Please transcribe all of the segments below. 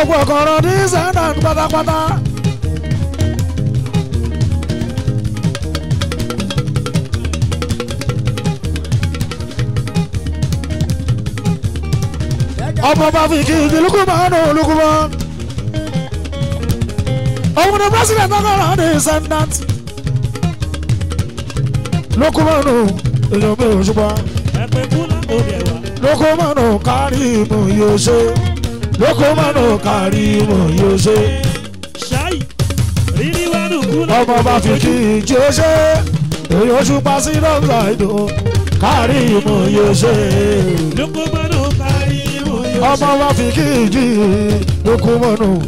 gbogbo ọ̀kọ̀ọ̀rọ̀ ní sẹ́ńdà pátápátá. ọmọ bá fi kí ìjìlúkú máa ń olùkú mọ́. òun president ọgọ́rọ̀ ní sẹ́ńdà lókùmọ̀nù ìjọba òṣùpá lókùmọ̀nù kárí ìmọ̀ yóò ṣe lóko márùn kárí mọ̀ yóò ṣe. ṣáì rírí wẹ́nu kúrò. ọmọ bá fi kí ìjì ó ṣe èyí ó ṣùpá sí lọ́gbà ìdùn kárí mọ̀ yóò ṣe. ọmọ bá fi kí ìjì lóko márùn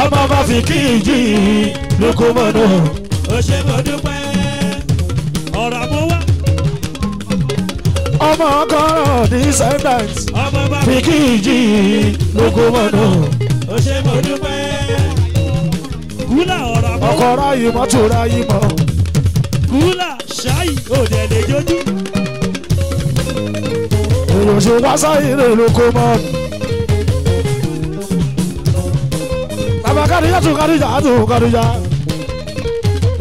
ọmọ bá fi kí ìjì lóko márùn ọmọ ọgọ́rùn-ún descendants pikin ìjì lógúnmọ́nù. ó ṣe mo dúpẹ́ kúlà ọ̀rọ̀ àbọ̀. ọkọ̀ ráyè mọ́ tó ráyè mọ́. kúlà ṣáì òdẹ lè jójú. èrò ṣe wá sáyé rè lógúnmọ́nù. bàbá kàdíjà tó kàdíjà tó kàdíjà.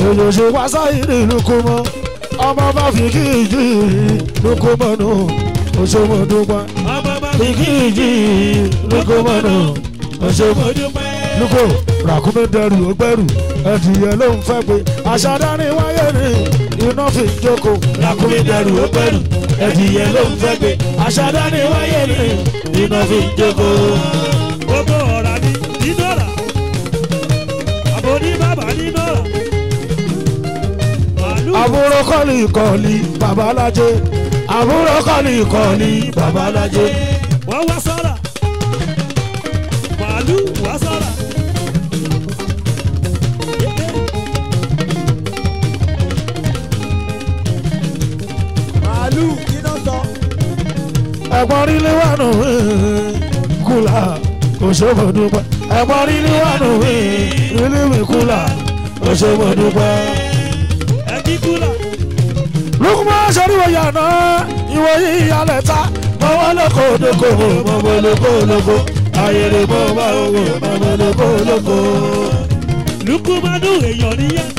èrò ṣe wá sáyé rè lógúnmọ́nù ọmọ bá fi kíjì lóko mọ́nù òṣòmọ̀dúpẹ́. ọmọ bá fi kíjì lóko mọ́nù òṣòmọ̀dúpẹ́. lóko ràkúnmí dẹrù ọgbẹ́rù ẹ̀dìyẹ ló ń fẹ́ pé àṣà dání wáyé ni iná fi ń jókòó. ràkúnmí dẹrù ọgbẹ́rù ẹ̀dìyẹ ló ń fẹ́ pé àṣà dání wáyé ni iná fi ń jókòó. kọ́ni ìkọ́ni babalájé àbúrò kọ́ni ìkọ́ni babalájé. wọ́n wá sọ́ra màálù wá sọ́ra. màálù iná sọ. ẹ̀gbọ́n rí léwánu eh, kùlà òṣèlú dúpẹ́ ẹ̀gbọ́n rí léwánu eh, rí léwé kùlà òṣèlú dúpẹ́. Lukman sọríwòye àná ìwòye ìyàlẹ̀ ta mọ́wọ́ lóko lóko mọ́wọ́ lóko lóko ayẹ̀rẹ̀ mọ́wọ́ owó mọ́wọ́ lóko lóko. Lukman dùn èèyàn níyẹn.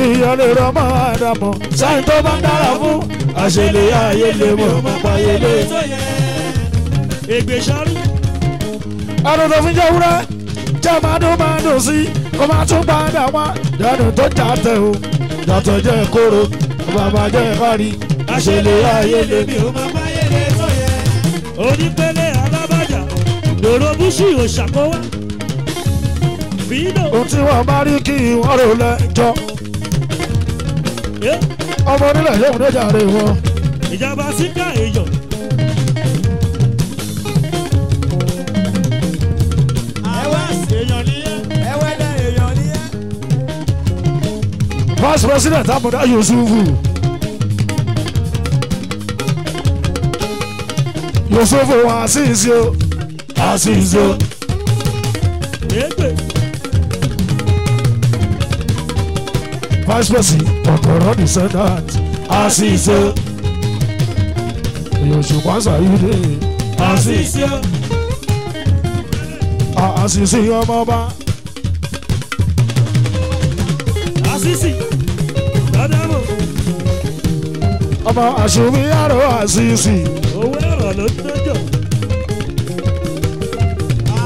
ìyàlẹ̀ rọ mọ́ àdàmọ̀ sáyìn tó bá dára fún àṣẹlẹ ayé lè mọ̀ mọ́pa ayé lè. ègbè sáré. àdùn fi jẹ́ wúrẹ́ jẹ́ máa dún máa dùn sí kó máa tún padà wá dẹnu tó jà tẹ̀ o yàtọ̀ jẹ́ kóró bàbá jẹ́ ìbárí. àṣẹlẹ ayé lè mi ò máa báyé lè tó yẹ. onípele alábàjá lòrò búṣì ò ṣàkówá. ohun tí wọ́n bá rí kí wọ́n rò lẹ́jọ́. ọmọ onílẹ̀ yóò dé jàre wọn. ìjọba síkà èèyàn. vice president abuda yusufu yusufu wa asisi o asisi o. vice president ọ̀tọ̀rọ̀ descendant asisi o yosufa sayide asisi o asisi ah, ọmọba. Asisi. ọmọ àṣùbí àrò àṣìṣì. owó ẹ̀rọ ló tẹ́jọ́.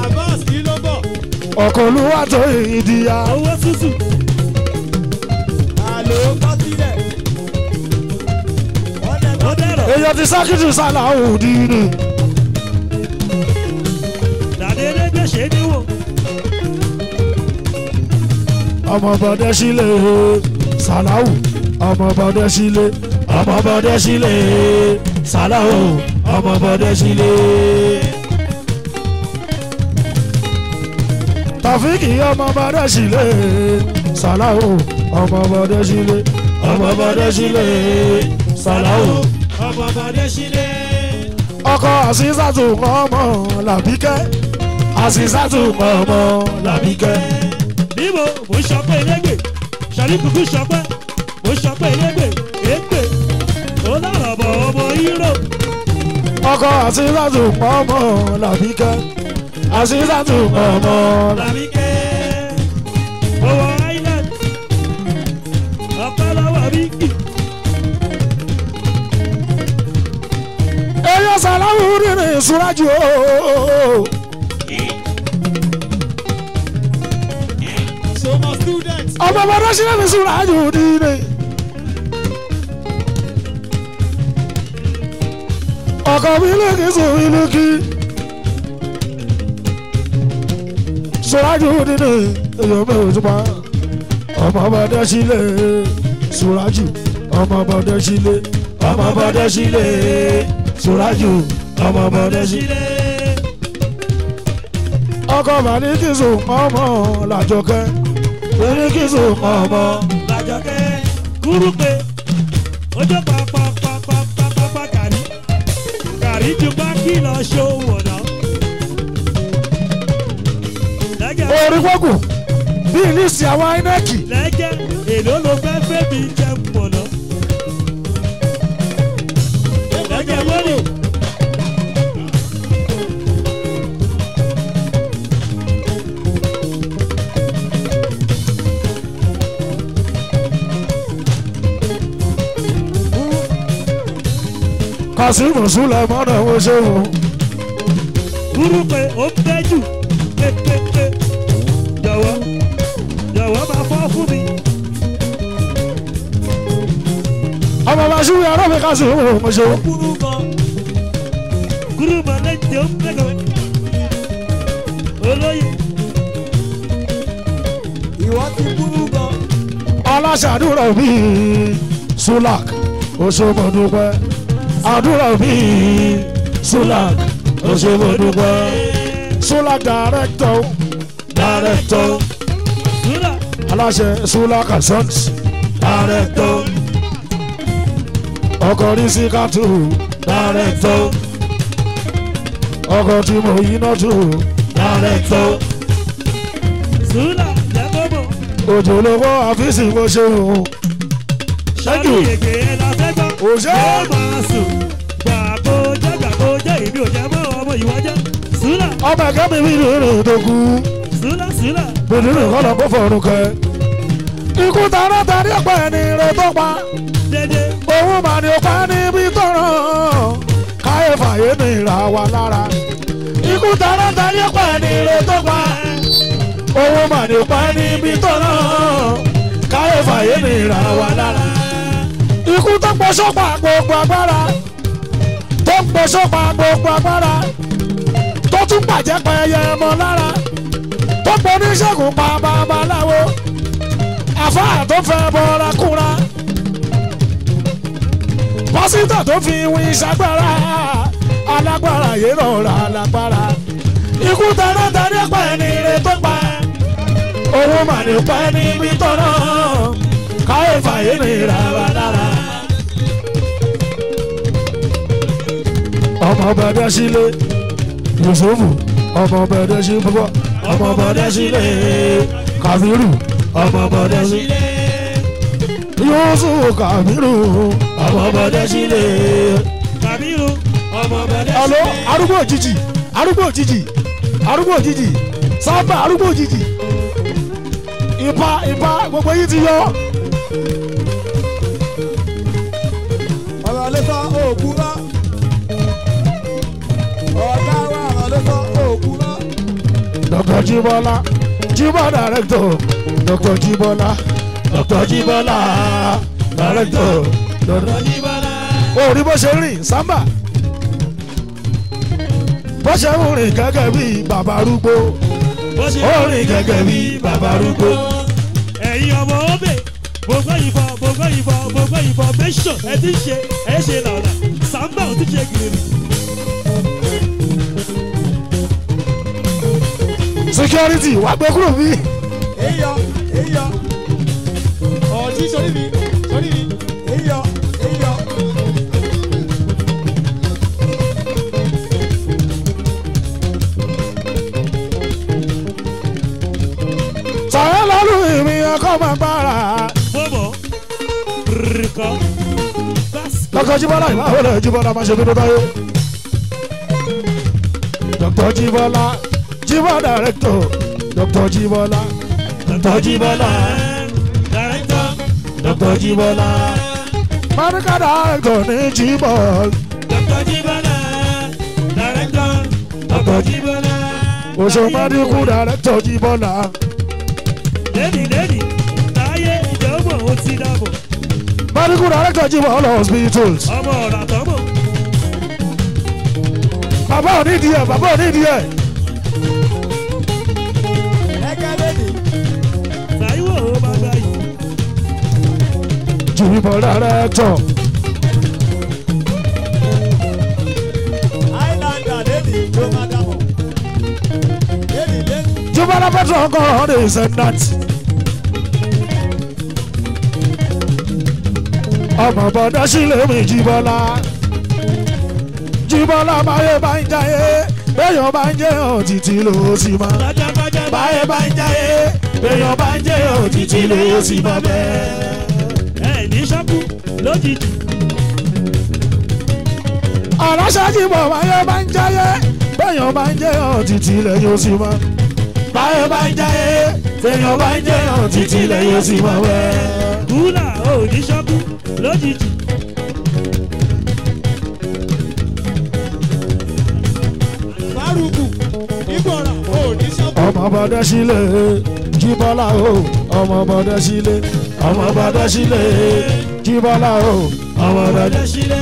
Abbas kí ló bọ̀. ọkọ̀ olúwa tó ìdíyà. owó tútù. àlò kọ́sílẹ̀. ọ̀dẹ̀rọ̀. èèyàn ti sákìtì sálà òdì ni. dàdédé gbèsè níwò. ọmọ bọ̀dẹ̀ sílé sàláwù ọmọ bọ̀dẹ̀ sílé ọmọ bọ́dẹ́ sílé sàláwò ọmọ bọ́dẹ́ sílé. tàfíkì ọmọ bọ́dẹ́ sílé sàláwò ọmọ bọ́dẹ́ sílé ọmọ bọ́dẹ́ sílé sàláwò ọmọ bọ́dẹ́ sílé. ọkọ àṣìṣàtù ọmọ làbíkẹ́ àṣìṣàtù ọmọ làbíkẹ́. bíbo mo sọ pé elégbè sàlí kùkú sọ pé mo sọ pé elégbè hero. ọkọ àṣìṣàtù ọmọ làbíkẹ́ àṣìṣàtù ọmọ làbíkẹ́ owó island ọ̀pọ̀lọpọ̀ bíkì. eyọ sàlámù nínú ìsúrájú ooo. ọmọ bàbá ṣílẹ̀ mi sùn dídé. ọkọ Miliki Suwiliki Suraju nínú èèyàn mẹ́rin tó máa ọmọ ọba dẹ́sílé Suraju ọmọ ọba dẹ́sílé ọmọ ọba dẹ́sílé Suraju ọmọ ọba dẹ́sílé. ọkọ Miliki Su mọ́mọ́ làjọkẹ́ Miliki Su mọ́mọ́ làjọkẹ́ kúrúpé ojú pàápàá ìjù bá kìlọ̀ ṣòwò náà. orí wọ́gùn bí ìlísì àwọn inec. lẹ́jẹ̀ èló ló fẹ́ fẹ́ mi jẹ́. kasimu sulẹ mọdọ wo ṣe o. burú pé ó ń bẹ́ jù pépépé jọ̀wọ́ jọ̀wọ́ máa fọ́ fún mi. ọmọ bá ṣubú yàrá mi kasimu mo ṣe o. burú kan burú mọ lẹ́jọ́ mẹ́kọ̀ọ́ olóyè ìwọ ti burú gan. ọlọ́ṣàdúrà mi sulak oṣù mọ̀dúpẹ́ àdúrà mi Sulak ó ṣe mo dúpẹ́ Sulak director director aláṣẹ Sulak assault director ọkọ rísí kàtó ọkọ tí mo yí náà tó director òjò lówó àfíìsì mo ṣe òun ṣẹ́jú òjò máa sùn gbàgbó jẹ́ gbàgbó jẹ́ èmi ò jẹ́ mọ́ ọmọ ìwọ jẹ́ sùúlà. ọmọ ẹ̀ka mi mi rìn rìn tó kú. sùúlà sùúlà. bòdì rìn kọ́ lọ kó fọ̀rùn kẹ. ikú tara tari ọ̀pọ̀ ẹni rẹ̀ tó pa. dédé. òun mà ní ọ̀pá níbi tọ̀rọ̀ káyé fàyè ní ìlà wa lára. ikú tara tari ọ̀pọ̀ ẹni rẹ̀ tó pa. òun mà ní ọ̀pá níbi tọ̀rọ̀ káyé fàyè ní ìlà wa lára ikú tó ń pọ̀ sọ́pà gbogbo agbára tó ń pọ̀ sọ́pà gbogbo agbára tó tún bàjẹ́ pa ẹyẹ ẹmọ lára tó pọ̀ oníṣègùn pa babaláwo àfáà tó fẹ́ bọ́ra kúra pásítọ̀ tó fi wí ṣagbára alágbára yìí rọra alágbára ikú tẹ́lẹ̀tẹ́lẹ̀ pa ẹni rẹ̀ tó pa owó màdìpá ẹni bí tọ́nà káyé fàyè ní ìràwá dára. ọmọ ọba adásílé Yusufu ọmọ ọba adásílé bàbá ọmọ ọba adásílé Kabiru ọmọ ọba adásílé Yusufu Kabiru ọmọ ọba adásílé Kabiru ọmọ ọba adásílé. alo arúgbó òjijì arúgbó òjijì arúgbó òjijì sábà arúgbó òjijì ìbá ìbá gbogbo yìí ti yọ. ọ̀rọ̀ alẹ́ sá Doctor Jibola, Jibola director, doctor Jibola, doctor Jibola director, Dr. Jibola. O rí bó ṣe rìn sábà. Bó ṣe ń rìn gẹ́gẹ́ bí bàbá arúgbó. obi, rìn gẹ́gẹ́ bí bàbá arúgbó. Ẹ̀yin ọmọ òbè, gbogbo ìfọ̀, gbogbo ìfọ̀, gbogbo ìfọ̀, mẹ́sàn ẹ security wá gbé kúrò bí. èyọ èyọ ọtí sórí mi sórí mi èyọ èyọ. sọ̀rọ̀ lọ́lù mi ọkọ̀ máa gbára. bọ́bọ̀ rìkọ́. lọ́kọ̀ jíbọ́lá ìbáwọ̀ lọ́jọ́ jíbọ́lá máa ṣe dúdú báyọ̀. lọ́kọ̀ jíbọ́lá. Jibola director Dr. Jibola Doctor Jibola director Dr. Jibola Manuka director ní Jibola Doctor Jibola director Dr. Jibola Oṣù Maduku director Jibola. Lẹ́nì lẹ́nì táyé ìjọba ò ti dàbọ̀. Maduku director Jibola hospitals. Ọmọ ọ̀rà tọ́mọ̀. Bàbá ò ní ìdí ẹ̀, bàbá ò ní ìdí ẹ̀. ìbọn rárá tọ̀. Jubala Petro God is a Ọmọ bọ̀dá sílẹ̀ mi Jibọ́lá. Jibọ́lá báyé bá ń jayé, béèyàn bá ń jẹ́ òtítí ló sì mọ́. Báyé bá ń jayé, béèyàn bá ń jẹ́ òtítí ló sì mọ́ bẹ́ẹ̀ ní ṣọ́kù lójijì. ọ̀rọ̀ ṣáájú bọ̀ wáyé bá ń jáyé bẹ́ẹ̀yàn bá ń jẹ́ ọ̀tìtì lẹ́yìn oṣù mọ́. báyọ̀ bá ń jáyé bẹ́ẹ̀yàn bá ń jẹ́ ọ̀tìtì lẹ́yìn oṣù mọ́ wẹ́. kúlà ò ní ṣọ́kù lójijì. fárúkù ìgbọràn ò ní ṣọ́kù. ọmọ bá dá sílẹ̀ jíbọ́lá o ọmọ bọ́dọ̀ sílé ọmọ bọ́dọ̀ sílé jíbọ́lá o ọmọ bọ́dọ̀ sílé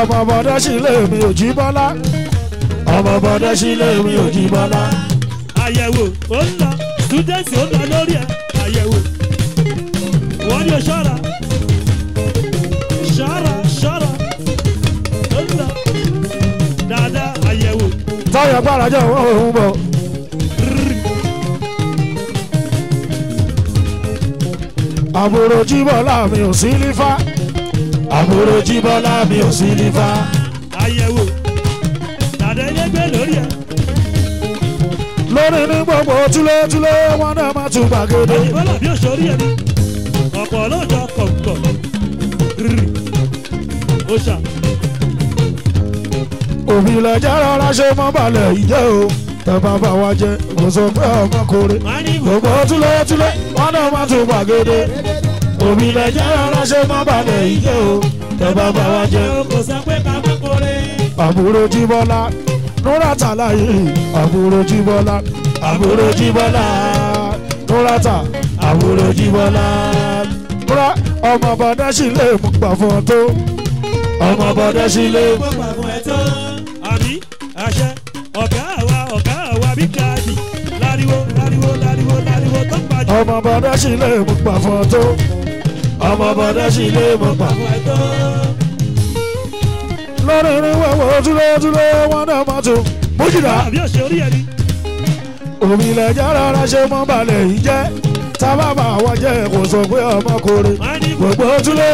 ọmọ bọ́dọ̀ sílé mi ò jíbọ́lá ọmọ bọ́dọ̀ sílé mi ò jíbọ́lá. àyẹ̀wò ó ń lọ students ó ń lọ lórí ẹ̀ àyẹ̀wò wọ́n ní o ṣọ́ra ṣọ́ra ṣọ́ra ó ń lọ dáadáa àyẹ̀wò. táyà gbára jẹ́ òun bọ̀. àbúrò jíbọ́lá mi ò sí lífà àbúrò jíbọ́lá mi ò sí lífà. àyẹ̀wò tàdé yé gbé lórí ẹ̀. lórí ní gbogbo túlétúlé wọn náà máa tún gbàgede. àyẹ̀bọ́lá mi ò sórí ẹ̀ ní ọ̀pọ̀ lọ́jọ́ kọ̀ọ̀kọ̀ ó ṣà. òbí lẹ́jà rárá ṣe mọ́ balẹ̀ ìjẹ́ o tẹ́bá bá wá jẹ́ kò sọ pé ọmọkùnrin gbogbo túlẹ̀túlẹ̀ wọn náà má tún gbàgede òmìnira jẹ́ ránṣẹ́ má balẹ̀ ìjẹ́ o tẹ̀bá bá wa jẹ́. kò sọ pé ká má kórè. àbúrò jíbọ́lá nura tàlà yìí àbúrò jíbọ́lá àbúrò jíbọ́lá nura tà àbúrò jíbọ́lá. nura ọmọ bọ̀dá sì lè mú pàfọ́ tó. ọmọ bọ̀dá sì lè mú pàfọ́ ẹ̀ tó. àbí àṣẹ ọ̀gá àwa ọ̀gá àwa bí káàdì láriwo láriwo láriwo láriwo tó pàjọ. ọmọ bọ̀dá sì lè mú pàfọ́ tó ọmọ bọ̀dá sí ilé mọ̀ pa. lọ́rùn ní wẹ̀wọ̀ túlé túlé wọn náà máa tó bójúdà. òmìnira jẹ́ rárá ṣe mọ́ balẹ̀ yìí jẹ́ tábàbà wa jẹ́ kò sọ pé ọmọ gbogbo túlé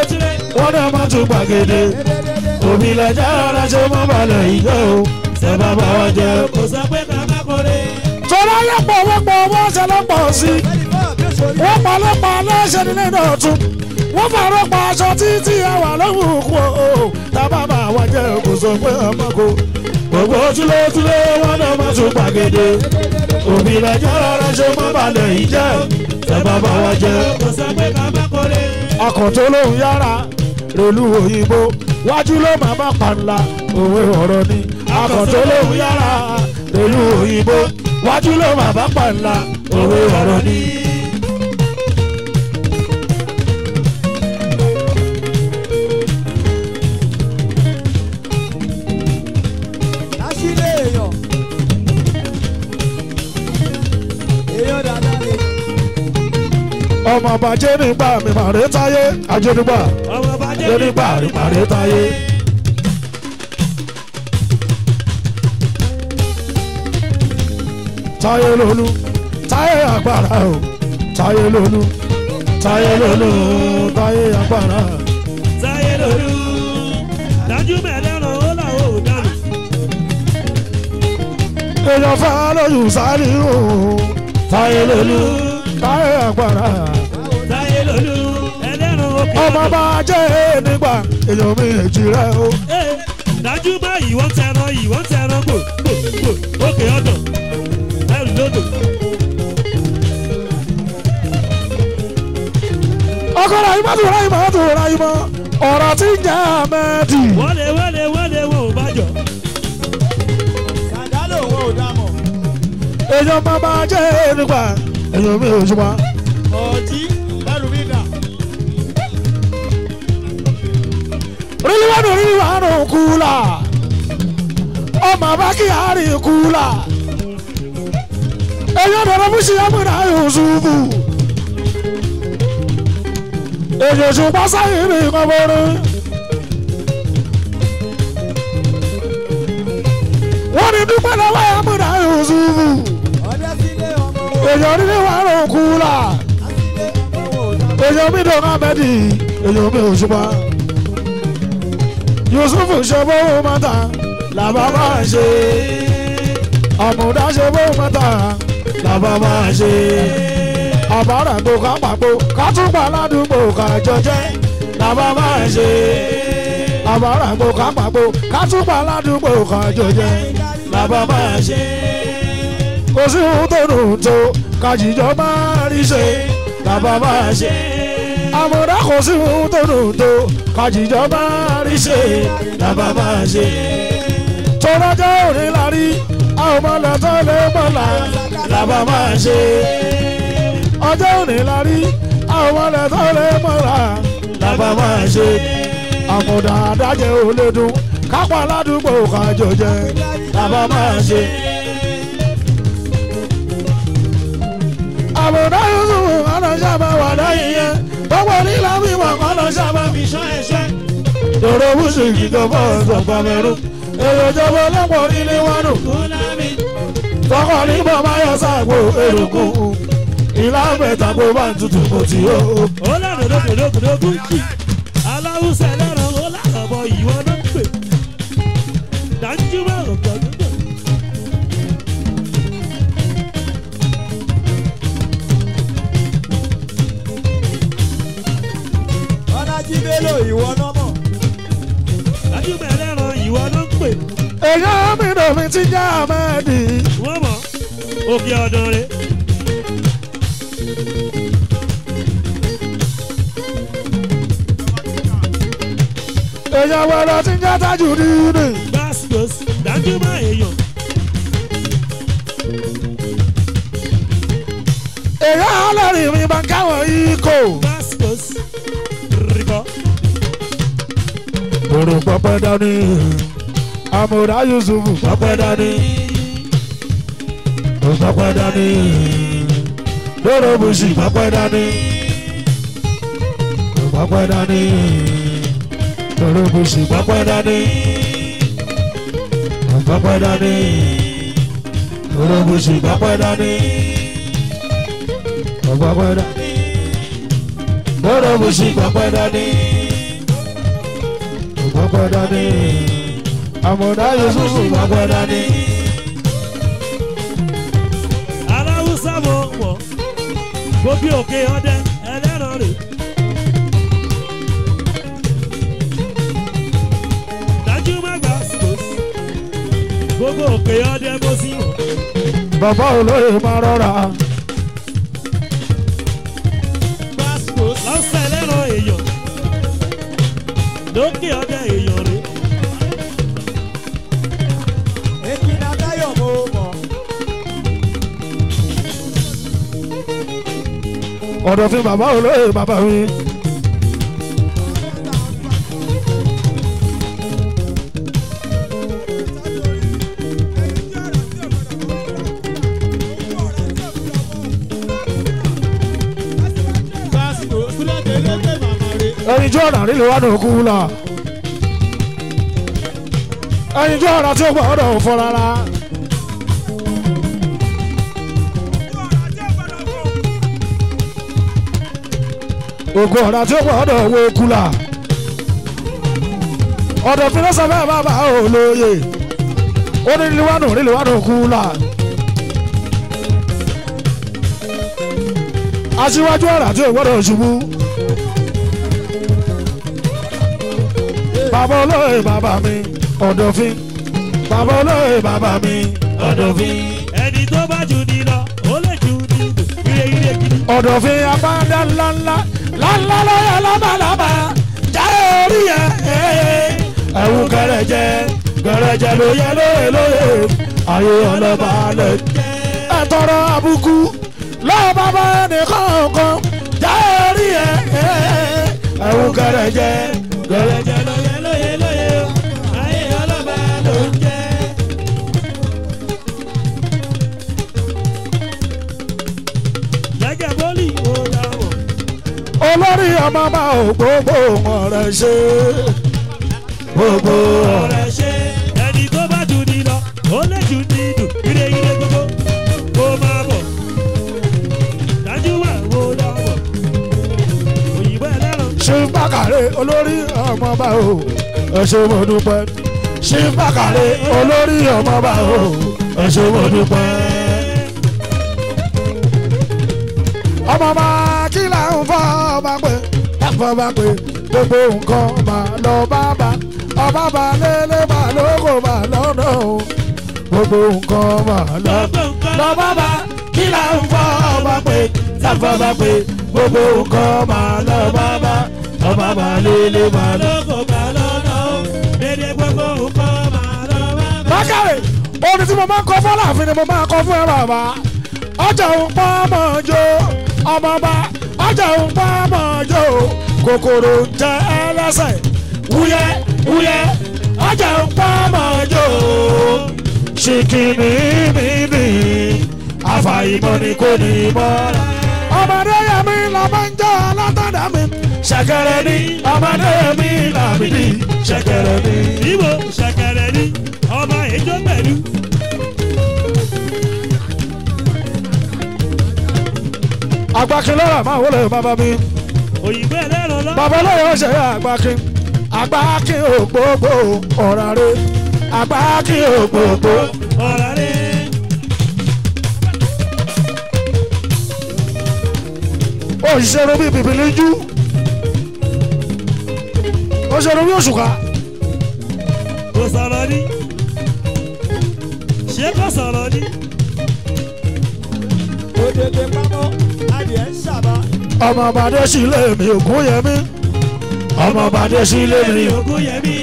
wọn náà máa tó gbàgede òmìnira jẹ́ rárá ṣe mọ́ balẹ̀ yìí jẹ́ o tábàbà wa jẹ́ kò sọ pé ọmọ kore. tọ́lá yẹ̀pọ̀ wọ́pọ̀ wọ́n ṣẹlẹ̀ pọ̀ sí i wọ́n pa aláṣẹ nílẹ̀ náà tún wọ́n fàárọ̀ pa aṣọ títí ẹwà lọ́wọ́kú o tábà bá wa jẹ́ kò sọ pé ọmọ kò. gbogbo túlẹ̀túlẹ̀ wọn náà máa tún gbàgede òbí lẹ́jọ́ rárá ṣe má balẹ̀ yìí jẹ́ tábà bá wa jẹ́ kò sọ pé bàbá kò lè. ọkọ̀ tó lóun yára rèlú òyìnbó wájú ló máa bá panla òwe ọ̀rọ̀ ni ọkọ̀ tó lóun yára rèlú òyìnbó wájú ló máa bá panla òwe ọ̀rọ̀ ni. ọmọ bàjẹ́ nígbà mi màrè táyé àjẹnúgbà àjẹnúgbà mi màrè táyé. táyé lólu táyé agbára o táyé lólu táyé lólu táyé agbára. táyé lólu dájú mẹ́lẹ́rán ó là ó dànù. èèyàn fà á lóyún sáré o táyé lólu táyé agbára. ọmọ bá jẹ́ nígbà èèyàn mi èjì o. dájú bá ìwọ́n tẹran ìwọ́n tẹran gbò gbò gbò òkè ẹrù lódò. ọkọ ọ̀rọ̀ tí ń jẹ́ àmẹ́dì. wọlé ò bá jọ. sàdálò wọn ò dá mọ̀. èèyàn mi Olódùrí wà ní òkúlà ọmọ bá kí àárín ìkúlà èyí ọ̀dọ̀rọ̀ mú sí amúnà Yusufu èyí òṣùpá sáyìn ní ìkọ̀mọ́rin. wọ́n ní dúpẹ́ lọ́wọ́ amúnà Yusufu èyí ọ̀dílé wà ní òkúlà èyí omi dùn abẹ́dì èyí omi òṣùpá. Yusufu ṣe bóun mọ́ta làbá máa ṣe àmúdá ṣe bóun mọ́ta làbá máa ṣe àbára tó ká pàpò ká tún pa ládùúgbò ká jọjẹ làbá máa ṣe àbára tó ká pàpò ká tún pa ládùúgbò ká jọjẹ làbá máa ṣe kò sí ohun tó dùn tó kájíjọ máa rí ṣe làbá máa ṣe àmúdá kò sí ohun tó dùn tó kájíjọ máa rí ṣe làbá máa ṣe. tọ́lájà òní la rí a ò máa lọ tọ́lẹ̀ mọ́lá làbá máa ṣe. ọjọ́ òní la rí a ò máa lọ tọ́lẹ̀ mọ́lá làbá máa ṣe. àmọ̀dà àdájẹ́ ò lè dùn kápá ládùúgbò kájọ jẹ làbá máa ṣe. àbùdá yusuf ọ̀nà sábà wà láyé yẹn gbogbo nílà wíwọ̀ ọ̀nà sábà fi ṣán ẹ̀ṣẹ́ tọrọ bùsùn ìjọba ọ̀sán pàmẹ́rù èrò ìjọba ọlọ́pọ̀ nílé wánú. tọkọ ní bàbá yọ sáàgbó èròkù ìlà mẹ́ta kó bá ń tutù kò tí ó. ó lọ́dọ̀ lókòlókòlókò jì aláwùsẹ̀ lẹ́ràn ó làkàbọ̀ ìwọ náà pè dájú mẹ́. mi ti já àmẹ́ẹ̀dì. wọ́n mọ̀ òkè ọ̀dàn rẹ̀. èèyàn wẹ̀rẹ̀ ti já tájù nínú. gbàsígbòsí dájú má èèyàn. èèyàn alẹ́rìí mi máa ń káwọn yìí kò. gbàsígbòsí rìkọ́. bòrò pọpẹ dání àmọ̀dá Yusuf ọpẹ́ dání ọpẹ́ dání lọ́rọ̀ bùsì ọpẹ́ dání ọpẹ́ dání lọ́rọ̀ bùsì ọpẹ́ dání ọpẹ́ dání lọ́rọ̀ bùsì ọpẹ́ dání ọpẹ́ dání lọ́rọ̀ bùsì ọpẹ́ dání ọpẹ́ dání àmọ̀dá Yusufu Magoda ni. aláwùsá mo wọ̀ gbóbi òkè ọdẹ ẹlẹ́rọ rè. dájú mẹ́gbà síbòsí gbogbo òkè ọdẹ bó sí wọ̀. bàbá olóyè máa rọra. lọ́sẹ̀ ẹlẹ́rọ èèyàn lókè ọdẹ èèyàn rè. ọ̀dọ̀ tí bàbá olóyè bàbá mi. ẹni tí ọ̀nà nílò wà lóko wúlà ẹni tí ọ̀nà tí ó gbà ọ̀dọ̀ òfò rárá. ògùn ọ̀rá tí ó wà ọ̀dọ̀ owó kúlà ọ̀dọ̀ fúnẹ́sà bẹ́ẹ̀ bá bá olóye ó ní níwánú níwánú kúlà. aṣíwájú ọ̀rá tí ó gbọ́dọ̀ ṣubú. bàbá olóye bàbá mi ọ̀dọ̀fin bàbá olóye bàbá mi ọ̀dọ̀fin. ẹni tó bá jù ní lọ ó lè jù ní ìrègìrè gidi. ọ̀dọ̀fin abá ńlá ńlá lálálọ́yà lábàlábà já orí ẹ̀ ẹ̀wù gẹ̀rẹ̀jẹ̀ gẹ̀rẹ̀jẹ̀ ló yẹ lóye lóye ayé ọlọ́ba lẹ̀ ẹ̀ tọrọ àbùkù lọ́ọ̀bá bá ẹnìkan kan já orí ẹ̀ ẹ̀wù gẹ̀rẹ̀jẹ̀ gẹ̀rẹ̀jẹ̀ ló. olórí ọmọ bá ògbógbó wọn rẹ ṣe gbogbo rẹ ṣe ẹni tó bá jù ní lọ ó lè jù ní dùn ire ire gbogbo kó máa bọ̀ dájú wà wó lọ́wọ́ òyìnbó ẹlẹ́rọ. ṣé ń olórí ọmọ bá o ẹ mo dúpẹ́ ṣé ń bàkàrẹ olórí ọmọ bá o ẹ mo dúpẹ́. ọmọ máa kí là ń fọ́ ọba pé àfọ̀bá pé gbogbo nǹkan mà lọ bàbá ọba bà lélẹ̀ bà lóko bà lọ́nà o gbogbo nǹkan mà lọ lọ bàbá kí là ń fọ́ ọba pé àfọ̀bá pé gbogbo nǹkan mà lọ bàbá ọba bà lélẹ̀ bà lóko bà lọ́nà o èdè gbogbo nǹkan mà lọ bàbá. bákàrẹ̀ orin tí mo máa ń kọ fún Aláàfin ni mo máa ń kọ fún ẹ bàbá ọjà òun pọ́n mọ̀ jó ọmọ bá jẹun pamọ́ jò kòkòrò ń jẹ ẹlẹ́sẹ̀ wúyẹ́ wúyẹ́ ọjẹun pamọ́ jò ṣìkìmí mi nì àfàìmọ̀ ni kò ní mọ́ra. ọmọdé yẹn mi la máa ń jẹ́ alátọ́dá mi ṣẹ̀kẹ̀rẹ̀ ni ọmọdé yẹn mi làbí ṣẹ̀kẹ̀rẹ̀ ni. ìwọ ṣẹ̀kẹ̀rẹ̀ ni ọmọ èjò pẹ̀lú. àgbákin lọ́rọ̀ máa wọlé bàbá mi. òyìnbó ẹlẹ́rọ lọ́wọ́. bàbá lọ́yọ̀ ṣe àgbákin àgbákin ògbógbò ọ̀rá rẹ̀ àgbákin ògbógbò ọ̀rá rẹ̀. òṣìṣẹ́ ló bí bìbìlì jú òṣìṣẹ́ ló bí òṣùká. kò sọ̀rọ̀ ni ṣé kò sọ̀rọ̀ ni. òdèdè pamọ́ ọmọ ọbàdé sí ilé mi Ògúnyẹmí ọmọ ọbàdé sí ilé mi Ògúnyẹmí.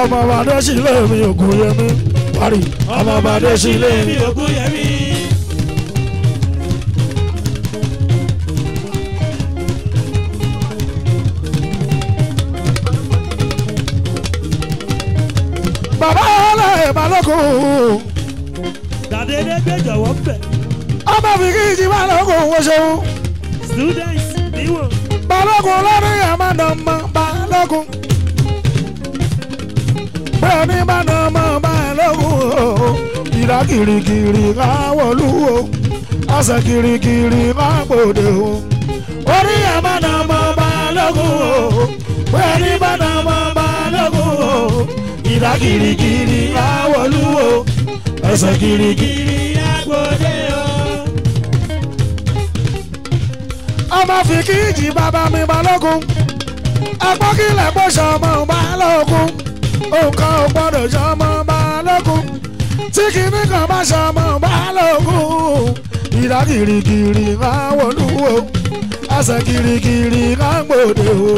ọmọ ọbàdé sí ilé mi Ògúnyẹmí wárí ọmọ ọbàdé sí ilé mi Ògúnyẹmí. bàbá ọlọ́ọ̀ balógun dédé gbé jọ̀wọ́ bẹ̀. ọmọ bìkì ti máa lọ́kùn owó ṣeun. students níwò. balógun lórí àmàdànmọ́ balógun. bẹ́ẹ̀ ni bàdànmọ́ balógun. ìdá kirikiri káwọlú o. ọ̀sẹ̀ kirikiri kágbòde o. orí àmàdànmọ́ balógun o. bẹ́ẹ̀ ni bàdànmọ́ balógun o. ìdá kirikiri káwọlú o. ẹsẹ̀ kirikiri. Ráfíkíjì bàbá mi balógun ẹ̀pọ́ kílẹ̀ pọ̀ ṣọmọ balógun nǹkan ò gbọ́dọ̀ ṣọmọ balógun tí kìíní kan bá ṣọmọ balógun ìdá kìrìkìrì máa wọnú o ẹsẹ̀ kìrìkìrì máa gbòde o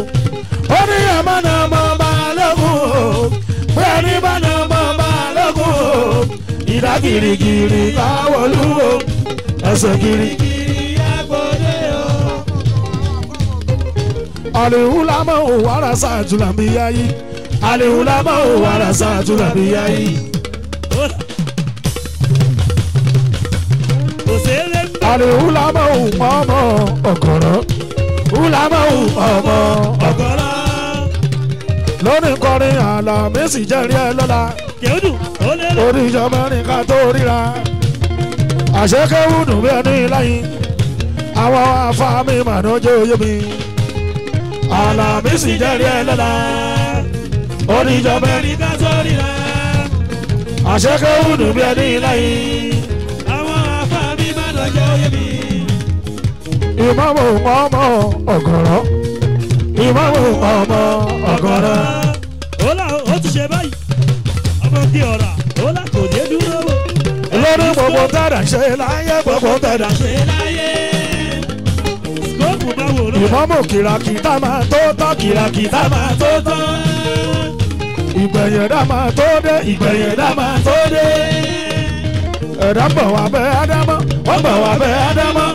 ó ní ẹ̀mọ́ náà mọ balógun o pé ẹni bá náà mọ balógun o ìdá kìrìkìrì máa wọnú o ẹsẹ̀ kìrìkìrì. o arasa alihulama owara saatulabiyayi alihulama owara saatulabiyayi. alihulama ọmọ ọ̀gọ̀rọ̀ hulama ọmọ ọ̀gọ̀rọ̀ lónìí kọrin àlàmísì jẹ́rìí ẹ lọ́la oríṣọ mẹ́rin ká tó ríra àṣekéwù dùn bí ẹni láyìn àwọn afáàmì màdánjẹ́ oyé mi. Alábísí jẹ́rìí ẹlẹ́la oníjọba ẹni ká sórí rẹ àṣekẹ́ òdùn bí ẹni láyé àwọn afáàmì má dọ̀jẹ́ oyè mi. ìmọ̀mù ọmọ ọ̀gọ̀rọ̀ ìmọ̀mù ọmọ ọ̀gọ̀rọ̀. ó là ó ti ṣe báyìí ọmọ bíi ọ̀rà ó là kò dé dúró. lórí gbogbo tàdà ṣe láyé gbogbo tàdà ṣe láyé ìmọ̀mù kìràkìtà máa tó tán kìràkìtà máa tó tán ìgbẹ̀yẹ̀dá máa tó dé ìgbẹ̀yẹ̀dá máa tó dé ẹ̀dá bọ̀ wá bẹ́ ádámọ́ wọ́n bọ̀ wá bẹ́ ádámọ́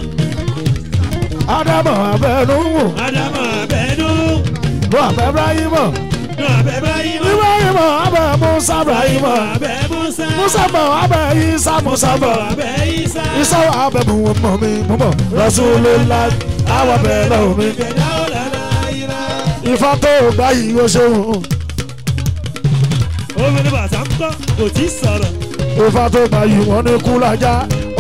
ádámọ́ abẹ́nu wò ádámọ́ abẹ́nu wò abẹ́ bíráyìmọ̀ bíráyìmọ̀ abẹ́ musa bíráyìmọ̀ abẹ́ musa musa bọ̀ abẹ́ isa musa bọ̀ abẹ́ isa isa wà abẹ́ mu mọ̀ mi mọ̀ lọ́sùn ló láti àwọn bẹ̀rẹ̀ lọ́wọ́ mi. ifá tó gbá yìí ó ṣeun. obìnrin bàtà ń kọ́ kò tí ì sọ̀rọ̀. ifá tó gbá yìí wọ́n ní kú lájà